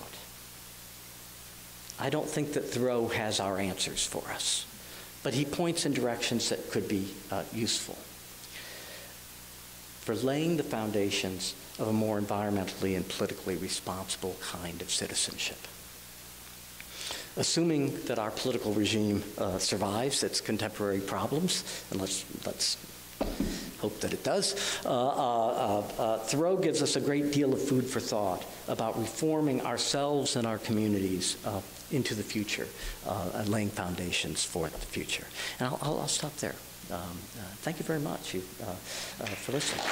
I don't think that Thoreau has our answers for us, but he points in directions that could be uh, useful for laying the foundations of a more environmentally and politically responsible kind of citizenship. Assuming that our political regime uh, survives its contemporary problems, and let's, let's hope that it does, uh, uh, uh, uh Thoreau gives us a great deal of food for thought about reforming ourselves and our communities uh, into the future and laying foundations for the future. And I'll, I'll, I'll stop there. Um, uh, thank you very much you, uh, uh, for listening.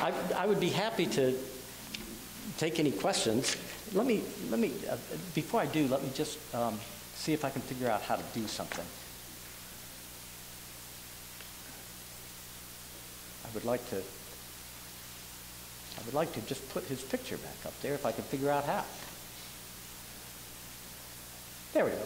I, I would be happy to take any questions. Let me, let me uh, before I do, let me just um, see if I can figure out how to do something. I would like to I would like to just put his picture back up there if I can figure out how. There we go.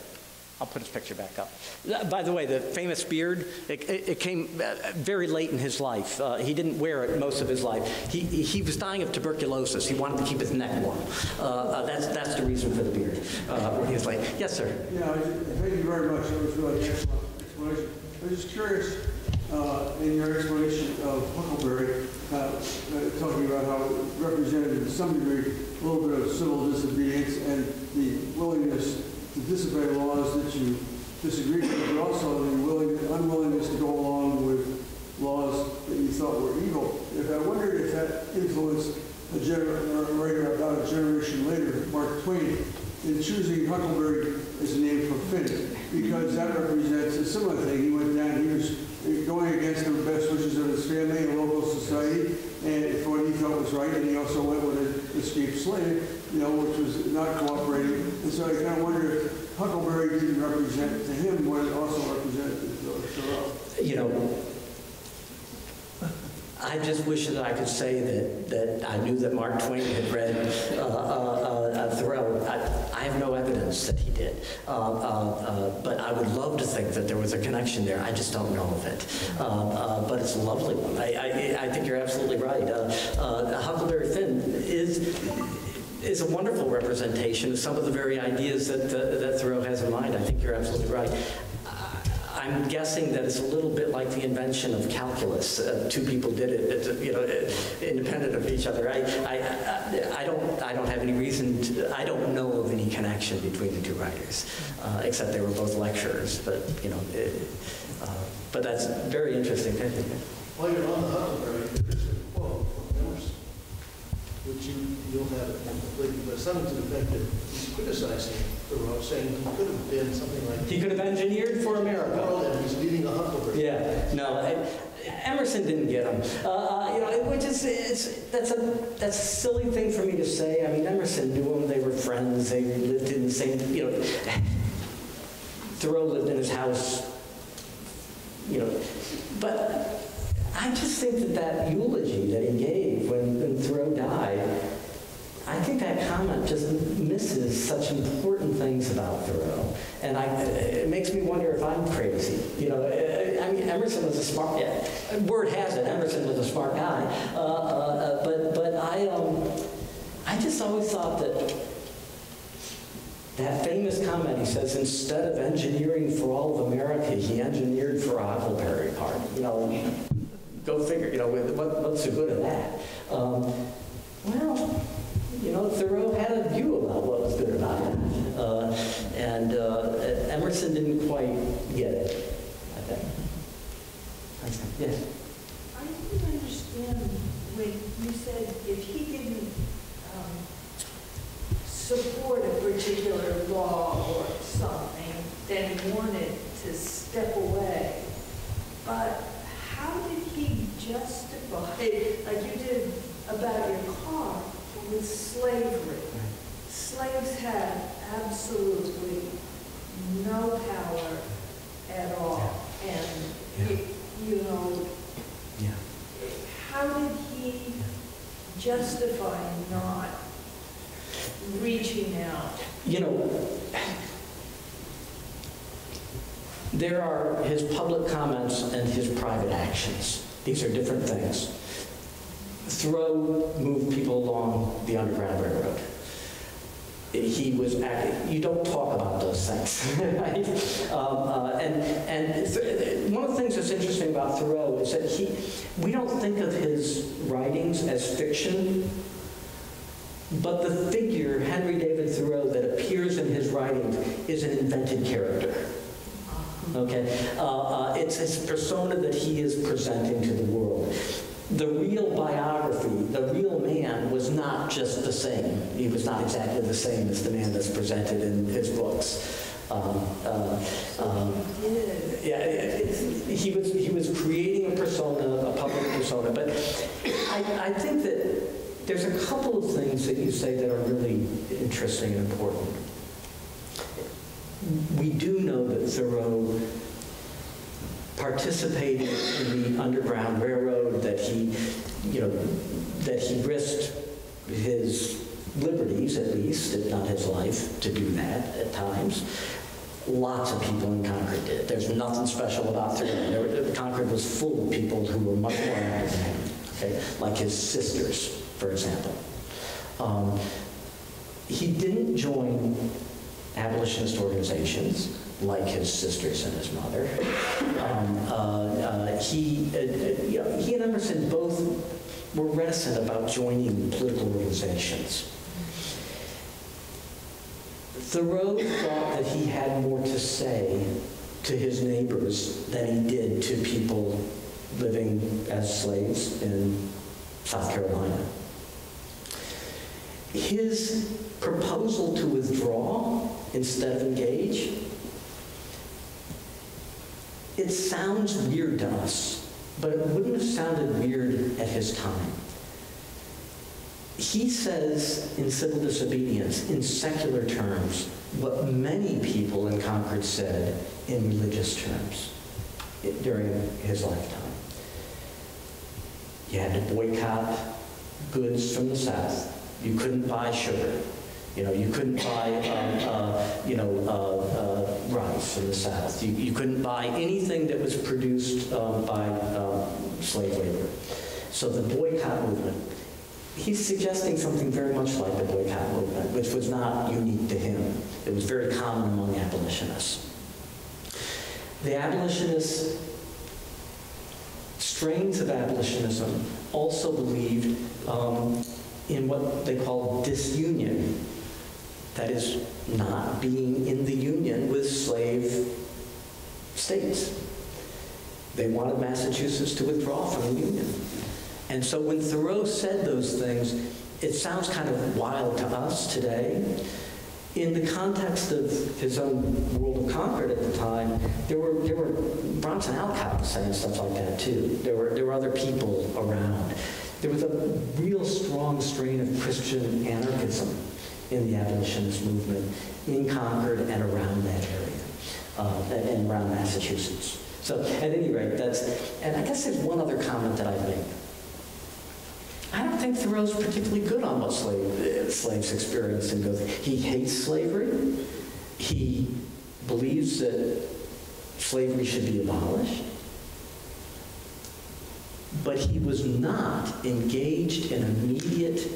I'll put his picture back up. Uh, by the way, the famous beard, it, it, it came uh, very late in his life. Uh, he didn't wear it most of his life. He, he was dying of tuberculosis. He wanted to keep his neck warm. Uh, uh that's, that's the reason for the beard. Uh, he was like, yes, sir. Yeah, thank you very much. That was really excellent explanation. I was just curious, uh, in your explanation of Huckleberry, Uh, uh, talking about how it represented to some degree a little bit of civil disobedience and the willingness to disobey laws that you disagreed with, but also the willing, unwillingness to go along with laws that you thought were evil. If I wondered if that influenced a writer about a generation later, Mark Twain, in choosing Huckleberry as a name for Finn, because that represents a similar thing. He went down, he was going against the best wishes of his family and local society, and for what he felt was right, and he also went with an escaped slave, you know, which was not cooperating. And so I kind of wonder if Huckleberry didn't represent to him what it also represented to Thoreau. You know, I just wish that I could say that, that I knew that Mark Twain had read uh, uh, uh, Thoreau. I, I, have no evidence that he did. Uh, uh, uh, but I would love to think that there was a connection there. I just don't know of it. but it's a lovely one. I, I, I think you're absolutely right. Huckleberry Finn is is a wonderful representation of some of the very ideas that, that Thoreau has in mind. I think you're absolutely right. I'm guessing that it's a little bit like the invention of calculus. Uh, Two people did it, it's, you know, uh, independent of each other. I, I, I- I don't, I don't have any reason, to- I don't know of any connection between the two writers, uh, except they were both lecturers, but, you know, uh, uh, but that's very interesting. While you're on the Huckleberry, there is a quote from Emerson, which you, you'll have it completely, but something to the effect that he's criticizing Thoreau, saying he could have been something like He could have engineered for America. World, and he's leading a Huckleberry. Yeah, no, I- Emerson didn't get him. Uh, uh, you know, which is it's, that's a that's a silly thing for me to say. I mean, Emerson knew him; they were friends. They lived in the same. You know, Thoreau lived in his house. You know, but I just think that that eulogy that he gave when, when Thoreau died, I think that comment just misses such important things about Thoreau. And I, it makes me wonder if I'm crazy. You know, I mean, Emerson was a smart, yeah, word has it, Emerson was a smart guy. Uh, uh, uh, but, but I, um, I just always thought that that famous comment, he says, instead of engineering for all of America, he engineered for a Huckleberry Park. You know, go figure, you know, what, what's the good of that? Um, well, you know, Thoreau had a view about what was good about it. Uh, and uh, Emerson didn't quite get it, I think. Yes. I didn't understand when you said if he didn't um, support a particular law or something, then he wanted to step away. But how did he justify, like you did about your car, with slavery? Slaves had absolutely no power at all. And, you- you know, Yeah. how did he justify not reaching out? You know, there are his public comments and his private actions. These are different things. Thoreau moved people along the Underground Railroad. He was acting, you don't talk about those things, right? Um, uh, and and one of the things that's interesting about Thoreau is that he, we don't think of his writings as fiction, but the figure, Henry David Thoreau, that appears in his writings is an invented character. Okay? Uh, uh, it's his persona that he is presenting to the world. The real biography, the real man, was not just the same. He was not exactly the same as the man that's presented in his books. Um, uh, um, yeah, he was he was creating a persona, a public persona. But I, I think that there's a couple of things that you say that are really interesting and important. We do know that Thoreau participated in the Underground Railroad, that he, you know, that he risked his liberties, at least, if not his life, to do that at times. Lots of people in Concord did. There's nothing special about. There Concord was full of people who were much more active than him, okay? Like his sisters, for example. Um, he didn't join abolitionist organizations like his sisters and his mother. Um, uh, uh, he, uh, uh, you know, he and Emerson both were reticent about joining political organizations. Thoreau thought that he had more to say to his neighbors than he did to people living as slaves in South Carolina. His proposal to withdraw instead of engage, it sounds weird to us, but it wouldn't have sounded weird at his time. He says in civil disobedience, in secular terms, what many people in Concord said in religious terms during his lifetime. You had to boycott goods from the South. You couldn't buy sugar. You know, you couldn't buy, um, uh, you know, uh, uh, rice in the South. You, you couldn't buy anything that was produced um, by um, slave labor. So the boycott movement, he's suggesting something very much like the boycott movement, which was not unique to him. It was very common among abolitionists. The abolitionists, strains of abolitionism, also believed um, in what they called disunion. That is, not being in the union with slave states. They wanted Massachusetts to withdraw from the Union. And so when Thoreau said those things, it sounds kind of wild to us today. In the context of his own World of Concord at the time, there were, there were Bronson Alcott saying stuff like that too. There were, there were other people around. There was a real strong strain of Christian anarchism in the abolitionist movement in Concord and around that area, uh, and around Massachusetts. So at any rate, that's, and I guess there's one other comment that I'd make. I don't think Thoreau's particularly good on what slave, slaves experienced and go through. He hates slavery. He believes that slavery should be abolished. But he was not engaged in immediate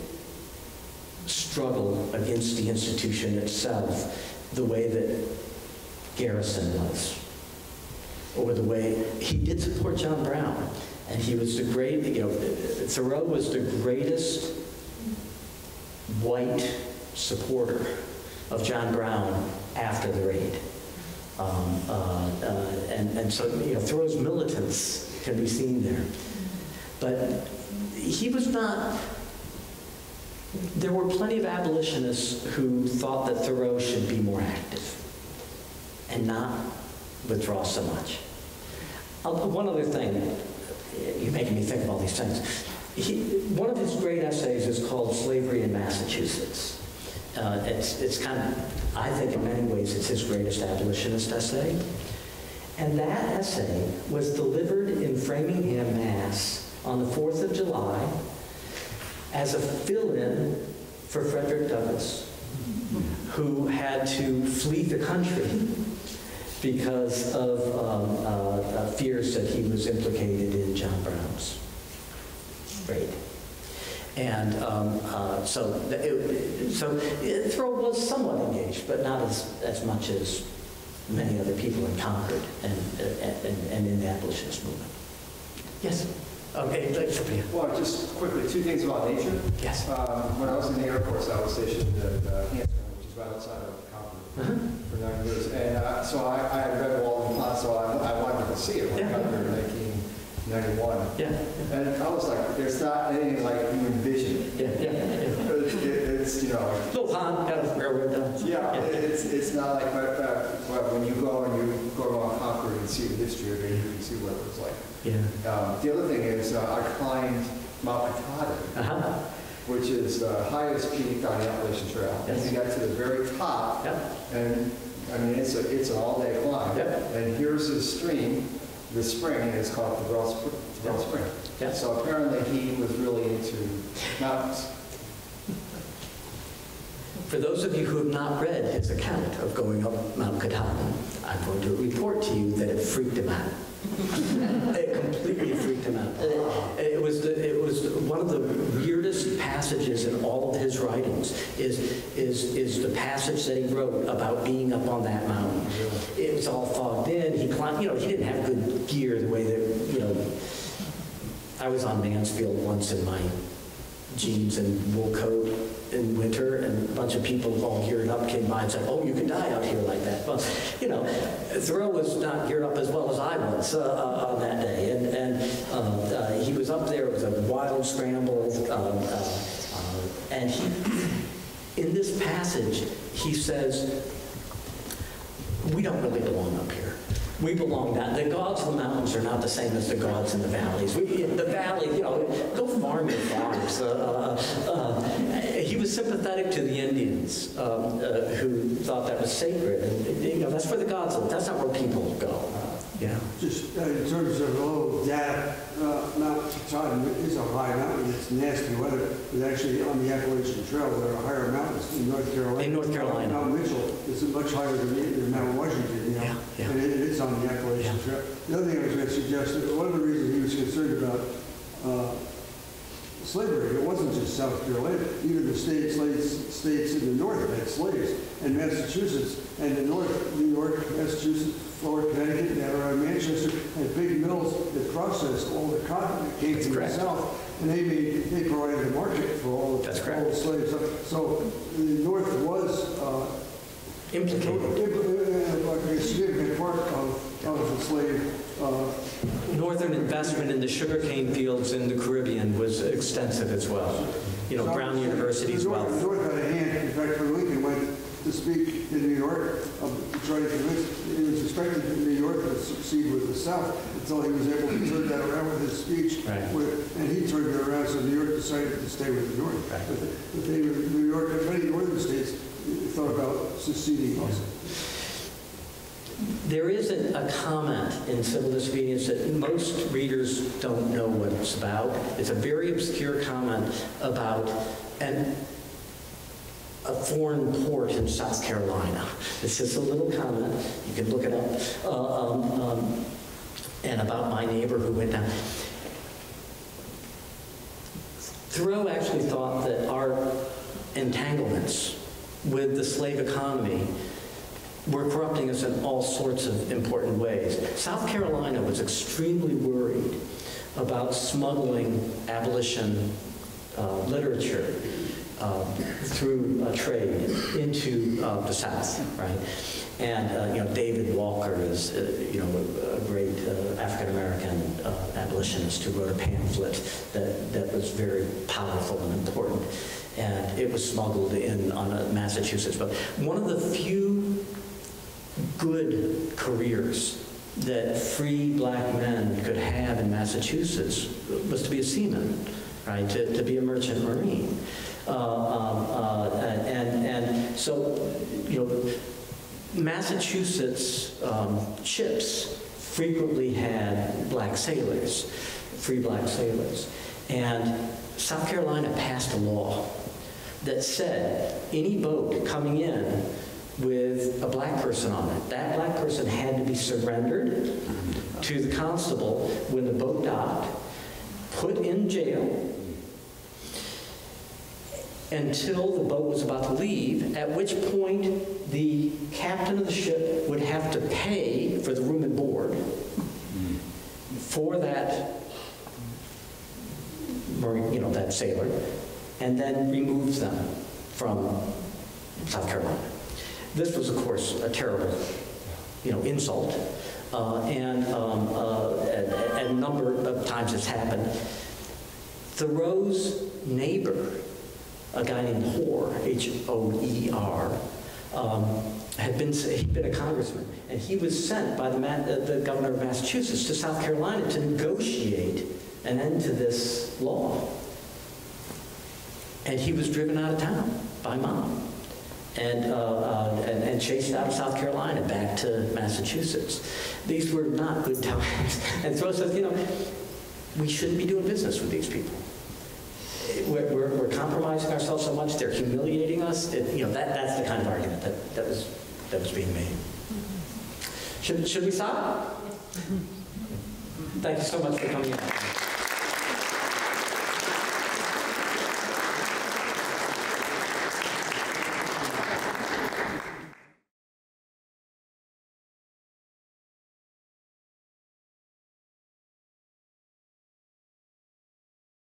struggle against the institution itself the way that Garrison was or the way he did support John Brown. And he was the great, you know, Thoreau was the greatest white supporter of John Brown after the raid. Um, uh, uh, and, and so, you know, Thoreau's militance can be seen there. But he was not, there were plenty of abolitionists who thought that Thoreau should be more active and not withdraw so much. Uh, One other thing, you're making me think of all these things. He, one of his great essays is called Slavery in Massachusetts. Uh, it's, it's kind of, I think in many ways it's his greatest abolitionist essay. And that essay was delivered in Framingham, Mass. on the 4th of July as a fill-in for Frederick Douglass, who had to flee the country because of um, uh, uh, fears that he was implicated in John Brown's raid. And um, uh, so, it, so it, Thoreau was somewhat engaged, but not as, as much as many other people in Concord and, and, and in the abolitionist movement. Yes? Okay, thanks, Sophia. Well, just quickly, two things about nature. Yes. Um, When I was in the Air Force, I was stationed at uh, which is right outside of Concord, Uh-huh. for nine years. And uh, so I I had read Walden Pond, so I I wanted to see it when I got there in 1991. Yeah, And I was like, there's not anything like human vision. yeah, yeah. yeah. It- it- It's, you know, Little pond, got a railroad down. yeah, it's, it's not like, but, uh, but when you go and you go around Concord and see the history of it, you can see what it was like. Yeah. Um, The other thing is, uh, I climbed Mount Katahdin, Uh-huh. which is the highest peak on the Appalachian Trail. And Yes. you got to the very top, Yep. and, I mean, it's a, it's an all-day climb. Yep. And here's his stream, the spring, and it's called the Bell Spr- Bell Spring. Yep. So apparently he was really into mountains. For those of you who have not read his account of going up Mount Katahdin, I'm going to report to you that it freaked him out. It completely freaked him out. It it was, the- it was one of the weirdest passages in all of his writings, is, is, is the passage that he wrote about being up on that mountain. It was all fogged in, he climbed, you know, he didn't have good gear the way that, you know, I was on Mansfield once in my jeans and wool coat in winter, and a bunch of people all geared up came by and said, oh, you can die out here like that. Well, you know, Thoreau was not geared up as well as I was uh, uh, on that day, and, and uh, uh, he was up there, it was a wild scramble, um, uh, uh, and he, in this passage, he says, we don't really belong up here. We belong down. The gods are not the same as the gods in the valleys. We, the valley, you know, go farm your farms. Uh, uh, uh, he was sympathetic to the Indians um, uh, who thought that was sacred. And, you know, that's where the gods live. That's not where people go. Yeah. Just uh, in terms of a little data, uh, Mount Katahdin is a high mountain, it's nasty weather. It's actually on the Appalachian Trail, there are higher mountains in North Carolina. In North Carolina. Mount Mitchell is much higher than Mount Washington, you know? Yeah, yeah. And it- it's on the Appalachian Yeah. Trail. The other thing I was going to suggest, one of the reasons he was concerned about uh, slavery, it wasn't just South Carolina, even the states, states in the north had slaves, and Massachusetts, and the north, New York, Massachusetts, Florida, Connecticut, down around Manchester, had big mills that processed all the cotton that came from the south. And they made, they provided a market for all the, That's all correct. the slaves. So- So the North was, uh, Implicated. like a significant part of, of the slave, uh, Northern investment in the sugarcane fields in the Caribbean was extensive as well. You know, Brown University as The North- well. the North had a hand, in fact, when Lincoln went to speak in New York, um, to try to convince, he was New York to succeed with the South until he was able to turn that around with his speech. Right. with- And he turned it around, so New York decided to stay with the North. Right. But but they, were- New York, and many northern states thought about seceding also. There is a a comment in civil disobedience that most readers don't know what it's about. It's a very obscure comment about an, a foreign port in South Carolina. It's just a little comment, you can look it up, uh, um, um, and about my neighbor who went down. Thoreau actually thought that our entanglements with the slave economy were corrupting us in all sorts of important ways. South Carolina was extremely worried about smuggling abolition uh, literature uh, through trade into uh, the South, right? And, uh, you know, David Walker is, uh, you know, a great uh, African-American abolitionist who wrote a pamphlet that, that was very powerful and important. And it was smuggled in on a Massachusetts boat. One of the few good careers that free black men could have in Massachusetts was to be a seaman, right? To, to be a merchant marine. Uh, um, uh, and, and so, you know, Massachusetts um, ships frequently had black sailors, free black sailors. And South Carolina passed a law that said any boat coming in with a black person on it, that black person had to be surrendered to the constable when the boat docked, put in jail until the boat was about to leave, at which point the captain of the ship would have to pay for the room and board for that you know, that sailor, and then remove them from South Carolina. This was, of course, a terrible, you know, insult, uh, and um, uh, a, a number of times it's happened. Thoreau's neighbor, a guy named Hoar, H-O-E-R, um, had been, he'd been a congressman, and he was sent by the, uh, the governor of Massachusetts to South Carolina to negotiate an end to this law. And he was driven out of town by mom and, uh, uh, and, and chased out of South Carolina back to Massachusetts. These were not good times. And Thoreau says, you know, we shouldn't be doing business with these people. We're, we're, we're compromising ourselves so much, they're humiliating us. It, you know, that, that's the kind of argument that, that, was, that was being made. Should, should we stop? Thank you so much for coming in.